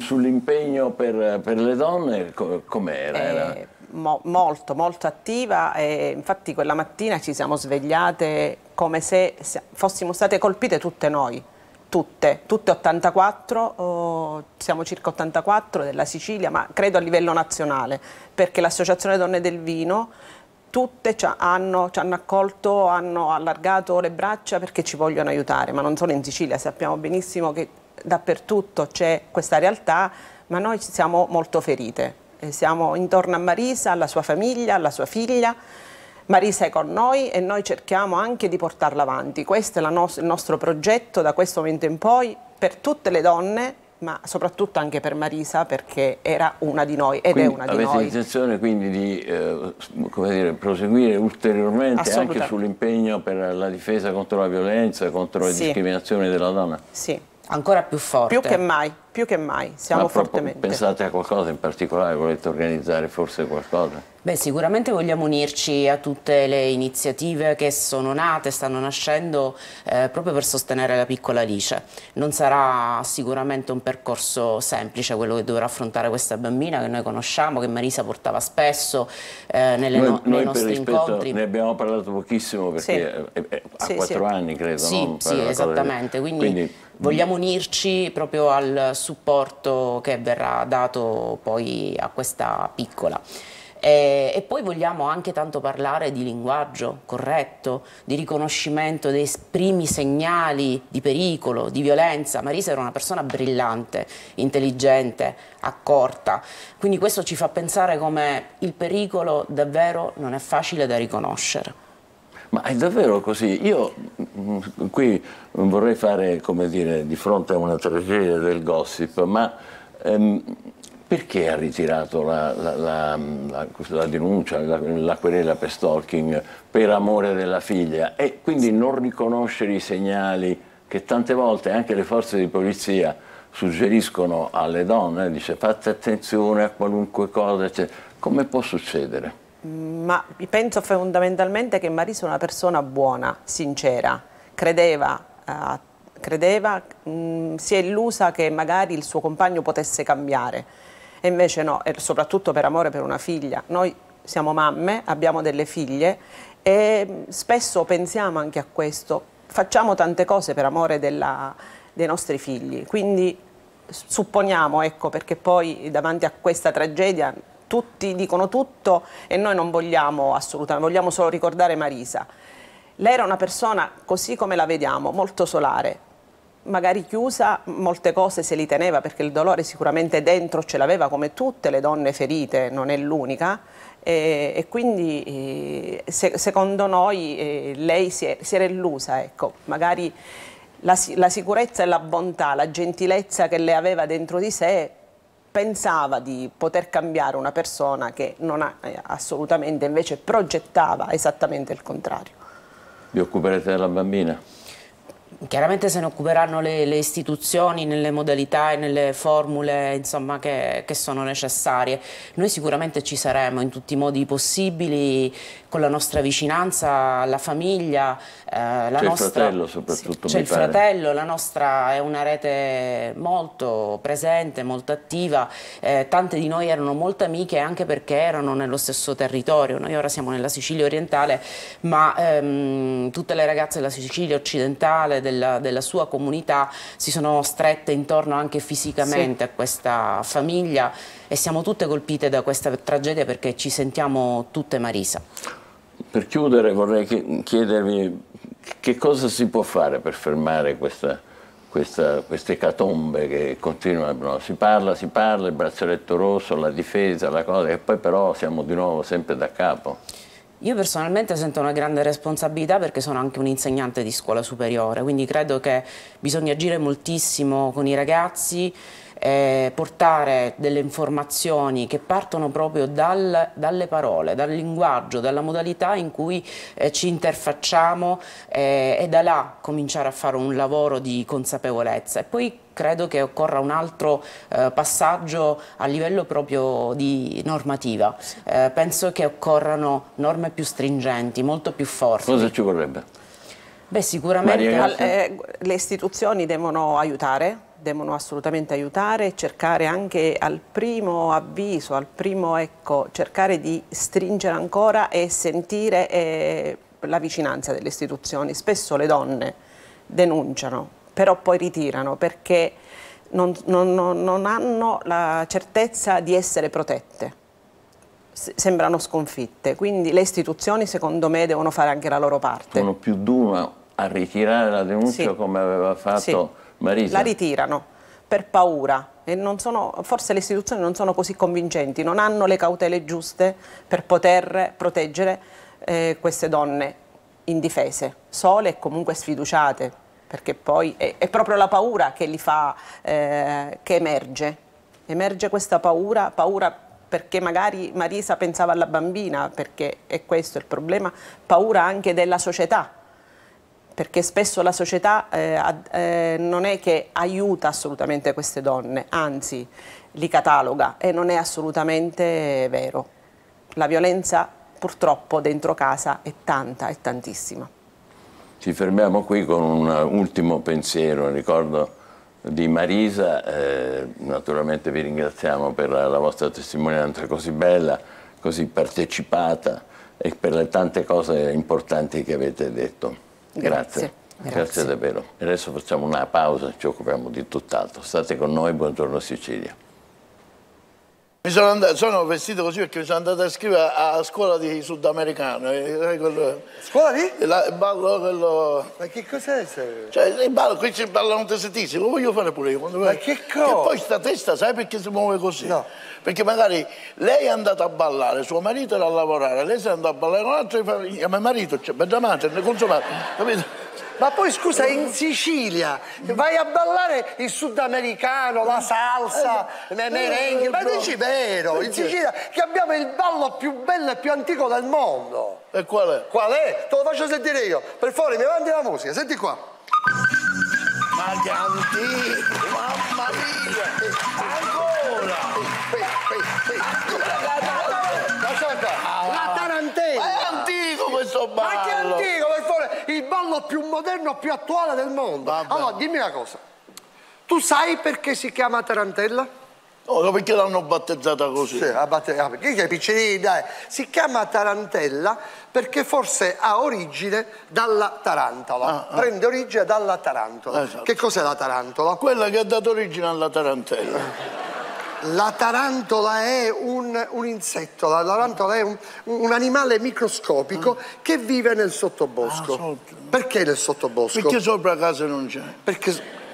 Speaker 1: sull'impegno per, per, le donne com'era?
Speaker 7: Eh, mo, molto, molto attiva e infatti quella mattina ci siamo svegliate come se fossimo state colpite tutte noi, tutte, tutte 84, oh, siamo circa 84 della Sicilia, ma credo a livello nazionale, perché l'Associazione Donne del Vino tutte ci hanno, ci hanno, accolto, hanno allargato le braccia perché ci vogliono aiutare, ma non solo in Sicilia, sappiamo benissimo che dappertutto c'è questa realtà, ma noi siamo molto ferite. E siamo intorno a Marisa, alla sua famiglia, alla sua figlia. Marisa è con noi e noi cerchiamo anche di portarla avanti. Questo è no il nostro progetto da questo momento in poi per tutte le donne ma soprattutto anche per Marisa perché era una di noi ed
Speaker 1: quindi
Speaker 7: è una di
Speaker 1: noi.
Speaker 7: Avete
Speaker 1: intenzione quindi di eh, dire, proseguire ulteriormente anche sull'impegno per la difesa contro la violenza, contro le sì. discriminazioni della donna?
Speaker 7: Sì.
Speaker 6: Ancora più forte.
Speaker 7: Più che mai più che mai, siamo
Speaker 1: Ma
Speaker 7: fortemente.
Speaker 1: Pensate a qualcosa in particolare, volete organizzare forse qualcosa?
Speaker 6: Beh, sicuramente vogliamo unirci a tutte le iniziative che sono nate, stanno nascendo eh, proprio per sostenere la piccola Alice. Non sarà sicuramente un percorso semplice quello che dovrà affrontare questa bambina che noi conosciamo, che Marisa portava spesso eh, nelle
Speaker 1: noi,
Speaker 6: no,
Speaker 1: noi
Speaker 6: nei nostri incontri.
Speaker 1: Ne abbiamo parlato pochissimo perché sì. è, è, ha quattro sì. anni, credo.
Speaker 6: Sì,
Speaker 1: no?
Speaker 6: sì esattamente. Quindi, Quindi vogliamo unirci proprio al supporto che verrà dato poi a questa piccola. E, e, poi vogliamo anche tanto parlare di linguaggio corretto, di riconoscimento dei primi segnali di pericolo, di violenza. Marisa era una persona brillante, intelligente, accorta, quindi questo ci fa pensare come il pericolo davvero non è facile da riconoscere.
Speaker 1: Ma è davvero così? Io mm, qui vorrei fare, come dire, di fronte a una tragedia del gossip, ma ehm, perché ha ritirato la, la, la, la denuncia, la, querela per stalking per amore della figlia e quindi non riconoscere i segnali che tante volte anche le forze di polizia suggeriscono alle donne, dice fate attenzione a qualunque cosa, cioè, come può succedere?
Speaker 7: Ma penso fondamentalmente che Marisa è una persona buona, sincera, credeva, eh, credeva mh, si è illusa che magari il suo compagno potesse cambiare. E invece no, e soprattutto per amore per una figlia. Noi siamo mamme, abbiamo delle figlie e spesso pensiamo anche a questo, facciamo tante cose per amore della, dei nostri figli, quindi supponiamo, ecco, perché poi davanti a questa tragedia tutti dicono tutto e noi non vogliamo assolutamente, vogliamo solo ricordare Marisa. Lei era una persona, così come la vediamo, molto solare, magari chiusa, molte cose se li teneva perché il dolore sicuramente dentro ce l'aveva come tutte le donne ferite, non è l'unica. E, e, quindi eh, se, secondo noi eh, lei si, è, si, era illusa, ecco, magari la, la sicurezza e la bontà, la gentilezza che lei aveva dentro di sé pensava di poter cambiare una persona che non ha eh, assolutamente invece progettava esattamente il contrario.
Speaker 1: Vi occuperete della bambina?
Speaker 6: Chiaramente se ne occuperanno le, le, istituzioni nelle modalità e nelle formule insomma, che, che, sono necessarie. Noi sicuramente ci saremo in tutti i modi possibili con la nostra vicinanza alla famiglia.
Speaker 1: Eh, la c'è nostra, il fratello soprattutto.
Speaker 6: C'è il pare. fratello, la nostra è una rete molto presente, molto attiva. Eh, tante di noi erano molto amiche anche perché erano nello stesso territorio. Noi ora siamo nella Sicilia orientale, ma ehm, tutte le ragazze della Sicilia occidentale, della, della, sua comunità, si sono strette intorno anche fisicamente sì. a questa famiglia e siamo tutte colpite da questa tragedia perché ci sentiamo tutte Marisa.
Speaker 1: Per chiudere vorrei chiedervi che cosa si può fare per fermare questa, questa, queste ecatombe che continuano, si parla, si parla, il braccialetto rosso, la difesa, la cosa, e poi però siamo di nuovo sempre da capo.
Speaker 6: Io personalmente sento una grande responsabilità perché sono anche un insegnante di scuola superiore, quindi credo che bisogna agire moltissimo con i ragazzi, eh, portare delle informazioni che partono proprio dal, dalle parole, dal linguaggio, dalla modalità in cui eh, ci interfacciamo eh, e da là cominciare a fare un lavoro di consapevolezza. E poi credo che occorra un altro eh, passaggio a livello proprio di normativa. Eh, penso che occorrano norme più stringenti, molto più forti.
Speaker 1: Cosa ci vorrebbe?
Speaker 6: Beh, sicuramente
Speaker 7: eh, le istituzioni devono aiutare, devono assolutamente aiutare, cercare anche al primo avviso, al primo ecco, cercare di stringere ancora e sentire eh, la vicinanza delle istituzioni. Spesso le donne denunciano, però poi ritirano perché non, non, non hanno la certezza di essere protette sembrano sconfitte, quindi le istituzioni secondo me devono fare anche la loro parte.
Speaker 1: Sono più d'uno a ritirare la denuncia sì. come aveva fatto sì. Marisa?
Speaker 7: La ritirano per paura e sono, forse le istituzioni non sono così convincenti, non hanno le cautele giuste per poter proteggere eh, queste donne indifese, sole e comunque sfiduciate, perché poi è, è proprio la paura che li fa, eh, che emerge, emerge questa paura, paura perché magari Marisa pensava alla bambina, perché è questo il problema, paura anche della società, perché spesso la società eh, eh, non è che aiuta assolutamente queste donne, anzi li cataloga e non è assolutamente vero. La violenza purtroppo dentro casa è tanta, è tantissima.
Speaker 1: Ci fermiamo qui con un ultimo pensiero, ricordo di Marisa, eh, naturalmente vi ringraziamo per la vostra testimonianza così bella, così partecipata e per le tante cose importanti che avete detto. Grazie. Grazie. Grazie. Davvero. Adesso facciamo una pausa, ci occupiamo di tutt'altro. State con noi, buongiorno Sicilia.
Speaker 8: Mi sono, andato, sono vestito così perché mi sono andato a scrivere a scuola di sudamericano. Eh, quello,
Speaker 9: scuola di?
Speaker 8: il ballo quello.
Speaker 9: Ma che cos'è?
Speaker 8: Cioè, il ballo, qui ci ballano tessetissimi, lo voglio fare pure io.
Speaker 9: Ma che cosa?
Speaker 8: E poi sta testa, sai perché si muove così?
Speaker 9: No.
Speaker 8: Perché magari lei è andata a ballare, suo marito era a lavorare, lei si è andata a ballare con un altro, e mio marito, cioè, Benjamin, ne consumato, capito?
Speaker 9: Ma poi scusa, in Sicilia vai a ballare il sudamericano, la salsa, eh, nei merengue, ma dici vero, in Sicilia che abbiamo il ballo più bello e più antico del mondo.
Speaker 8: E qual è?
Speaker 9: Qual è? Te lo faccio sentire io. Per favore, mi avanti la musica, senti qua.
Speaker 8: Ma che antico, mamma mia! Ancora!
Speaker 9: La tarantella!
Speaker 8: È antico questo ballo!
Speaker 9: Ma che antico! Il ballo più moderno, più attuale del mondo. Vabbè. Allora, dimmi una cosa. Tu sai perché si chiama tarantella?
Speaker 8: Oh, perché l'hanno battezzata così?
Speaker 9: Sì, la batte... ah, perché è piccini, dai. Si chiama tarantella perché forse ha origine dalla tarantola. Ah, ah. Prende origine dalla tarantola. Esatto. Che cos'è la tarantola?
Speaker 8: Quella che ha dato origine alla tarantella.
Speaker 9: La tarantola è un, un insetto, la tarantola è un, un animale microscopico mm. che vive nel sottobosco. Ah, perché nel sottobosco?
Speaker 8: Perché sopra casa non c'è.
Speaker 9: Perché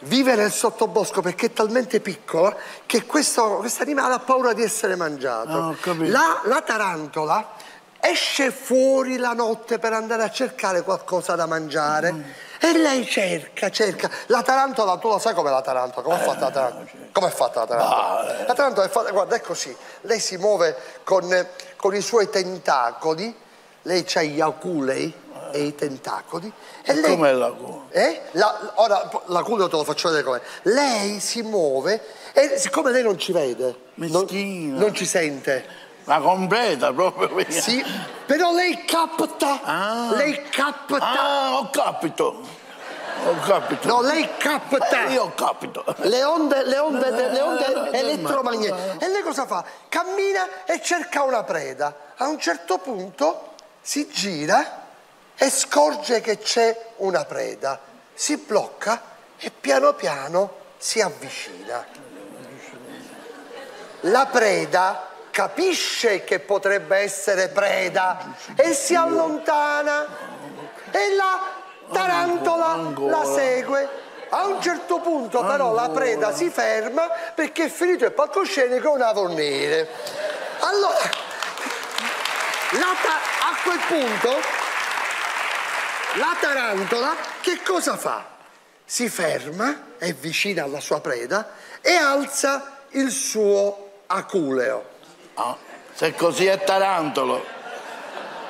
Speaker 9: vive nel sottobosco perché è talmente piccola che questo animale ha paura di essere mangiato.
Speaker 8: Ah,
Speaker 9: la, la tarantola esce fuori la notte per andare a cercare qualcosa da mangiare. Mm e lei cerca, cerca. La tarantola, tu lo sai com'è la tarantola? Com'è fatta la tarantola? Com'è fatta la tarantola? La tarantola è fatta, guarda, è così. Lei si muove con, con i suoi tentacoli, lei ha gli aculei e i tentacoli.
Speaker 8: E, e lei... com'è l'aculeo?
Speaker 9: Eh? La, ora, l'aculeo te lo faccio vedere com'è. Lei si muove e siccome lei non ci vede, non, non ci sente,
Speaker 8: la completa proprio.
Speaker 9: Sì, però lei capta. Ah. Lei capta.
Speaker 8: Ah, ho capito. Ho capito.
Speaker 9: No, lei capta.
Speaker 8: Eh, io ho capito.
Speaker 9: Le onde, le onde, le onde eh, elettromagnetiche. E lei cosa fa? Cammina e cerca una preda. A un certo punto si gira e scorge che c'è una preda. Si blocca e piano piano si avvicina. La preda capisce che potrebbe essere preda e si allontana e la tarantola la segue. A un certo punto però la preda si ferma perché è finito il palcoscenico una fornire. Allora, a quel punto la tarantola che cosa fa? Si ferma, è vicina alla sua preda e alza il suo aculeo.
Speaker 8: Ah, se così è tarantolo.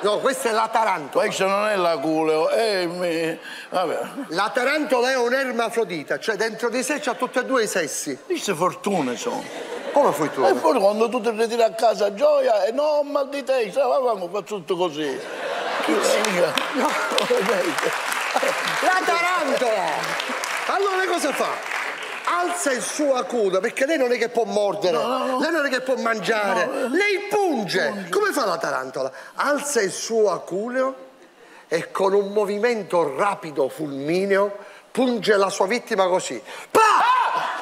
Speaker 9: No, questa è la tarantola.
Speaker 8: Questo non è l'aculeo, è... Mi...
Speaker 9: La tarantola è un'ermafrodita, cioè dentro di sé c'ha tutti e due i sessi.
Speaker 8: Queste fortune sono.
Speaker 9: Come fui tu?
Speaker 8: E poi quando tu ti ritiri a casa gioia e no, mal di te, stavamo fa tutto così. No.
Speaker 9: La tarantola! Allora cosa fa? Alza il suo acuto perché lei non è che può mordere, no, no, no. lei non è che può mangiare, lei punge. punge. Come fa la tarantola? Alza il suo aculeo e con un movimento rapido, fulmineo, punge la sua vittima così. Pa! Ah!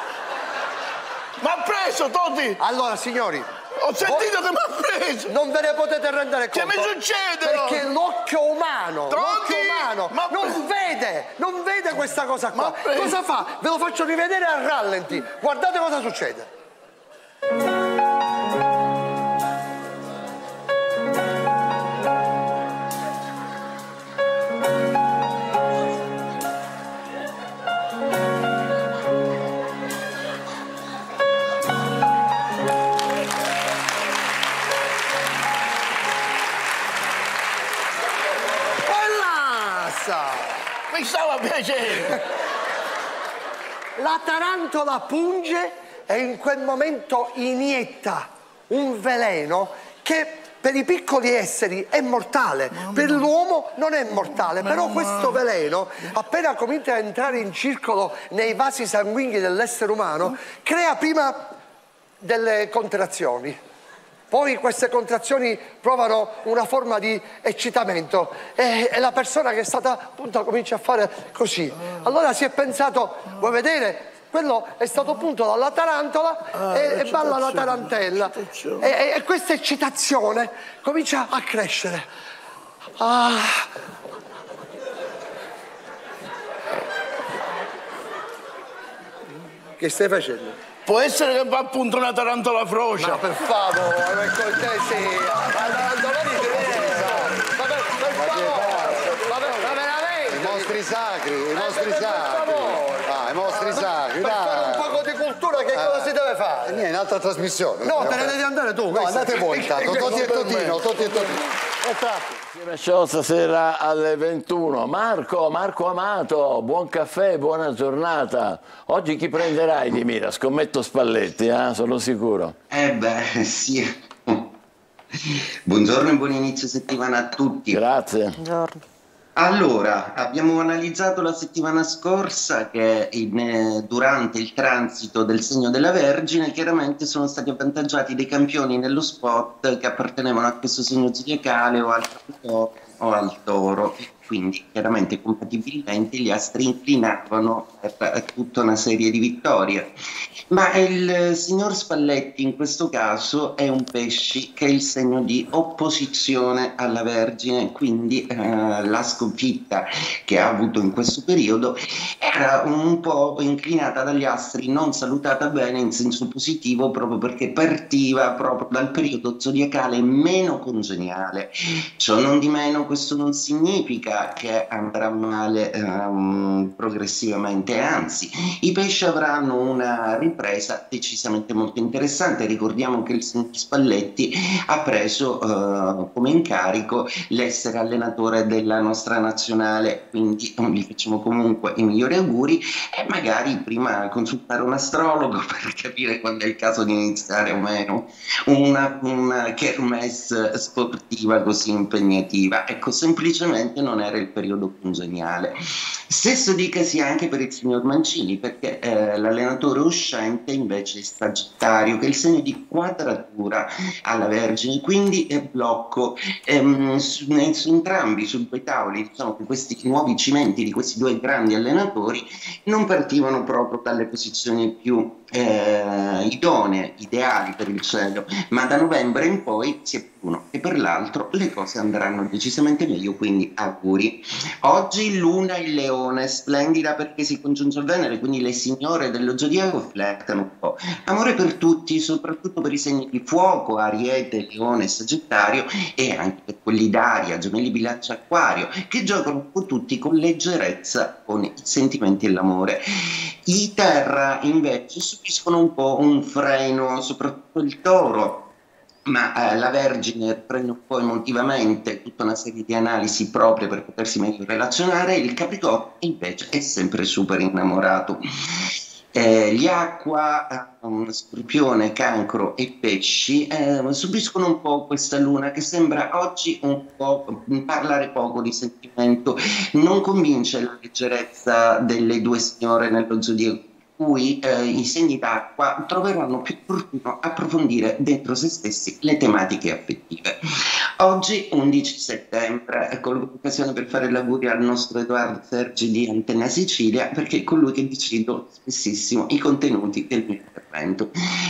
Speaker 8: Ma ha preso, Toti!
Speaker 9: Allora, signori,
Speaker 8: ho sentito che mi ha preso!
Speaker 9: Non ve ne potete rendere conto.
Speaker 8: Che mi succede?
Speaker 9: Perché l'occhio umano, l'occhio umano ma... non vede, non vede questa cosa qua. Cosa fa? Ve lo faccio rivedere a rallenti. Guardate cosa succede.
Speaker 8: Piacere.
Speaker 9: La tarantola punge e in quel momento inietta un veleno che per i piccoli esseri è mortale, per l'uomo non è mortale, però questo veleno, appena comincia a entrare in circolo nei vasi sanguigni dell'essere umano, crea prima delle contrazioni. Poi queste contrazioni provano una forma di eccitamento e, e la persona che è stata appunto comincia a fare così. Allora si è pensato, vuoi vedere? Quello è stato appunto dalla tarantola e, e balla la tarantella. E, e- e questa eccitazione comincia a crescere. Ah, che stai facendo?
Speaker 8: Può essere che fa appunto una tarantola frocia.
Speaker 9: Ma per favore, per cortesia, ma tarantola di Ma per, per favore, ma, per- ma veramente?
Speaker 10: I mostri sacri, i mostri
Speaker 9: per
Speaker 10: sacri. Ah, i mostri sacri,
Speaker 9: Per fare un
Speaker 10: dai.
Speaker 9: poco di cultura che cosa si deve fare?
Speaker 10: niente, un'altra trasmissione.
Speaker 9: No, te ne devi andare tu.
Speaker 10: No,
Speaker 9: questo-
Speaker 10: andate voi intanto, Totti e Totino, Totti e Totino.
Speaker 1: Insieme a show stasera alle 21. Marco, Marco Amato, buon caffè, buona giornata. Oggi chi prenderai di mira? Scommetto Spalletti, eh? sono sicuro.
Speaker 11: Eh beh, sì. Buongiorno e buon inizio settimana a tutti.
Speaker 1: Grazie.
Speaker 2: Buongiorno.
Speaker 11: Allora, abbiamo analizzato la settimana scorsa che in, eh, durante il transito del segno della Vergine chiaramente sono stati avvantaggiati dei campioni nello spot che appartenevano a questo segno zodiacale o al o al Toro. Quindi chiaramente compatibilmente gli astri inclinavano per tutta una serie di vittorie. Ma il eh, signor Spalletti in questo caso è un pesci che è il segno di opposizione alla Vergine, quindi eh, la sconfitta che ha avuto in questo periodo era un po' inclinata dagli astri, non salutata bene in senso positivo proprio perché partiva proprio dal periodo zodiacale meno congeniale. Ciò non di meno questo non significa che andrà male ehm, progressivamente, anzi i pesci avranno una ripresa decisamente molto interessante. Ricordiamo che il signor Spalletti ha preso eh, come incarico l'essere allenatore della nostra nazionale, quindi eh, gli facciamo comunque i migliori auguri e magari prima consultare un astrologo per capire quando è il caso di iniziare o meno una, una kermesse sportiva così impegnativa. Ecco, semplicemente non era il periodo congeniale. Stesso dicasi anche per il signor Mancini, perché eh, l'allenatore uscente invece è Sagittario, che è il segno di quadratura alla Vergine, quindi è blocco. Ehm, su, su entrambi, su due tavoli, diciamo che questi nuovi cimenti di questi due grandi allenatori non partivano proprio dalle posizioni più eh, idonee, ideali per il cielo, ma da novembre in poi sia per uno che per l'altro le cose andranno decisamente meglio, quindi auguri. Oggi Luna in Leone, splendida perché si congiunge a Venere, quindi le signore dello zodiaco flertano un po'. Amore per tutti, soprattutto per i segni di fuoco, Ariete, Leone, Sagittario e anche per quelli d'aria, Gemelli, Bilancia, Acquario, che giocano un po' tutti con leggerezza con i sentimenti e l'amore. I Terra invece subiscono un po' un freno, soprattutto il Toro ma eh, la Vergine prende un po' emotivamente tutta una serie di analisi proprie per potersi meglio relazionare, il Capricorno invece è sempre super innamorato. Eh, gli acqua, um, scorpione, cancro e pesci eh, subiscono un po' questa luna che sembra oggi un po' parlare poco di sentimento, non convince la leggerezza delle due signore nello zodiaco cui eh, i segni d'acqua troveranno più opportuno approfondire dentro se stessi le tematiche affettive. Oggi, 11 settembre, colgo l'occasione per fare l'augurio al nostro Edoardo Sergi di Antenna Sicilia, perché è colui che decido spessissimo i contenuti del mio intervento.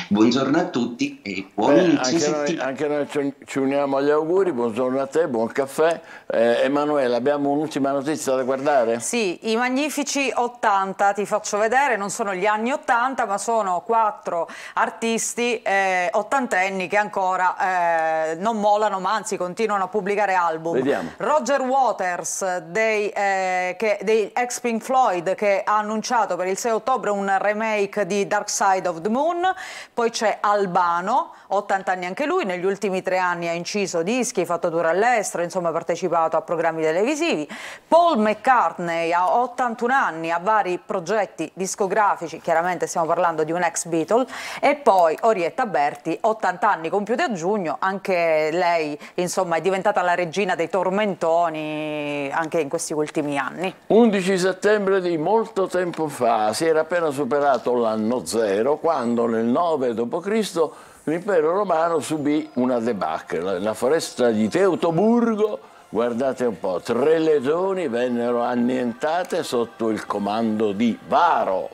Speaker 11: Buongiorno a tutti e buon
Speaker 1: Beh,
Speaker 11: inizio
Speaker 1: anche,
Speaker 11: settimana.
Speaker 1: noi, anche noi ci, ci uniamo agli auguri, buongiorno a te, buon caffè. Eh, Emanuele, abbiamo un'ultima notizia da guardare?
Speaker 2: Sì, i magnifici 80, ti faccio vedere, non sono gli gli anni 80, ma sono quattro artisti eh, ottantenni che ancora eh, non mollano, ma anzi continuano a pubblicare album.
Speaker 1: Vediamo.
Speaker 2: Roger Waters dei, eh, che, dei ex Pink Floyd che ha annunciato per il 6 ottobre un remake di Dark Side of the Moon, poi c'è Albano, 80 anni anche lui, negli ultimi tre anni ha inciso dischi, fatto tour all'estero, insomma ha partecipato a programmi televisivi. Paul McCartney ha 81 anni, ha vari progetti discografici, chiaramente stiamo parlando di un ex Beatle, e poi Orietta Berti, 80 anni compiuti a giugno, anche lei insomma è diventata la regina dei tormentoni anche in questi ultimi anni.
Speaker 1: 11 settembre di molto tempo fa, si era appena superato l'anno zero quando nel 9 d.C. l'impero romano subì una debacle. La foresta di Teutoburgo, guardate un po', tre legioni vennero annientate sotto il comando di Varo.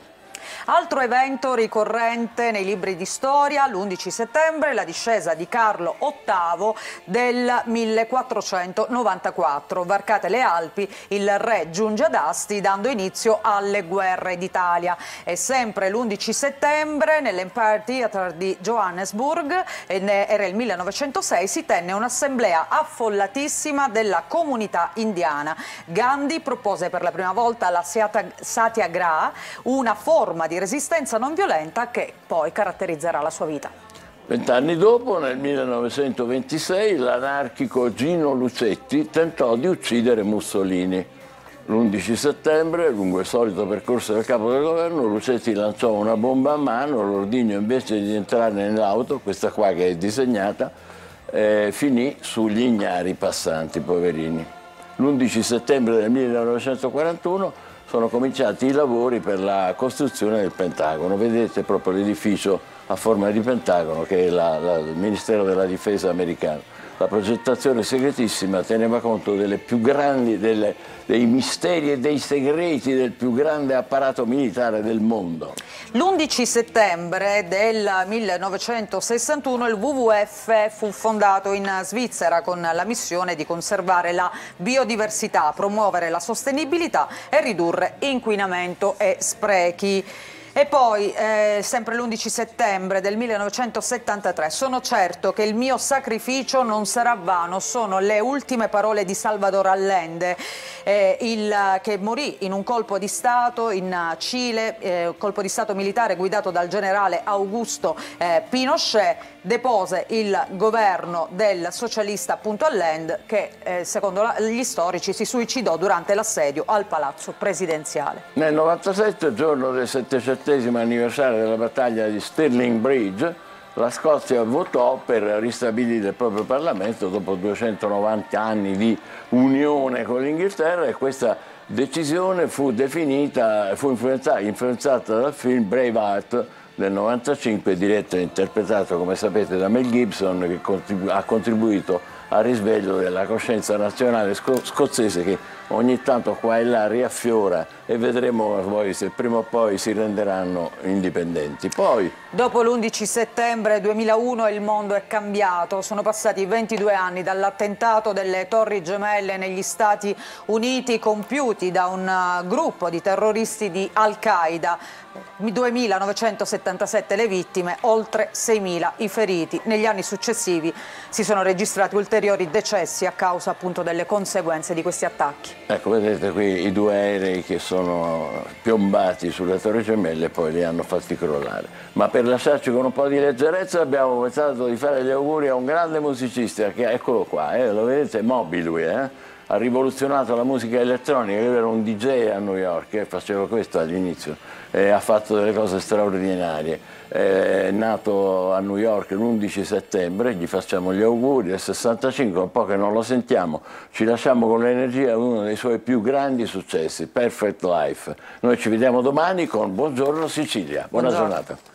Speaker 2: Altro evento ricorrente nei libri di storia, l'11 settembre, la discesa di Carlo VIII del 1494. Varcate le Alpi, il re giunge ad Asti dando inizio alle guerre d'Italia. E sempre l'11 settembre nell'Empire Theatre di Johannesburg, era il 1906, si tenne un'assemblea affollatissima della comunità indiana. Gandhi propose per la prima volta la Satyagraha, una forma di di resistenza non violenta che poi caratterizzerà la sua vita.
Speaker 1: Vent'anni dopo, nel 1926, l'anarchico Gino Lucetti tentò di uccidere Mussolini. L'11 settembre, lungo il solito percorso del capo del governo, Lucetti lanciò una bomba a mano, l'ordigno invece di entrare nell'auto, questa qua che è disegnata, eh, finì sugli ignari passanti, poverini. L'11 settembre del 1941 sono cominciati i lavori per la costruzione del Pentagono. Vedete proprio l'edificio a forma di Pentagono che è la, la, il Ministero della Difesa americano la progettazione segretissima teneva conto grandi, delle, dei misteri e dei segreti del più grande apparato militare del mondo.
Speaker 2: L'11 settembre del 1961 il WWF fu fondato in Svizzera con la missione di conservare la biodiversità, promuovere la sostenibilità e ridurre inquinamento e sprechi. E poi, eh, sempre l'11 settembre del 1973, sono certo che il mio sacrificio non sarà vano, sono le ultime parole di Salvador Allende, eh, il, che morì in un colpo di Stato in Cile, eh, colpo di Stato militare guidato dal generale Augusto eh, Pinochet, depose il governo del socialista appunto Allende che eh, secondo la, gli storici si suicidò durante l'assedio al palazzo presidenziale.
Speaker 1: Nel 97, giorno del 700 settantesimo anniversario della battaglia di Stirling Bridge, la Scozia votò per ristabilire il proprio Parlamento dopo 290 anni di unione con l'Inghilterra e questa decisione fu definita, fu influenzata, influenzata dal film Braveheart del 95 diretto e interpretato come sapete da Mel Gibson che contribu ha contribuito al risveglio della coscienza nazionale sco scozzese che ogni tanto qua e là riaffiora e vedremo poi se prima o poi si renderanno indipendenti. Poi...
Speaker 2: Dopo l'11 settembre 2001 il mondo è cambiato, sono passati 22 anni dall'attentato delle torri gemelle negli Stati Uniti compiuti da un uh, gruppo di terroristi di Al-Qaeda. 2.977 le vittime, oltre 6.000 i feriti. Negli anni successivi si sono registrati ulteriori decessi a causa appunto delle conseguenze di questi attacchi.
Speaker 1: Ecco, vedete qui i due aerei che sono piombati sulle torri gemelle e poi li hanno fatti crollare. Ma per lasciarci con un po' di leggerezza abbiamo pensato di fare gli auguri a un grande musicista che, eccolo qua, eh, lo vedete, Moby lui, eh? ha rivoluzionato la musica elettronica, lui era un DJ a New York e eh, faceva questo all'inizio, e ha fatto delle cose straordinarie. È nato a New York l'11 settembre, gli facciamo gli auguri, è 65, un po' che non lo sentiamo, ci lasciamo con l'energia uno dei suoi più grandi successi, Perfect Life. Noi ci vediamo domani con Buongiorno Sicilia, buona Buongiorno. giornata.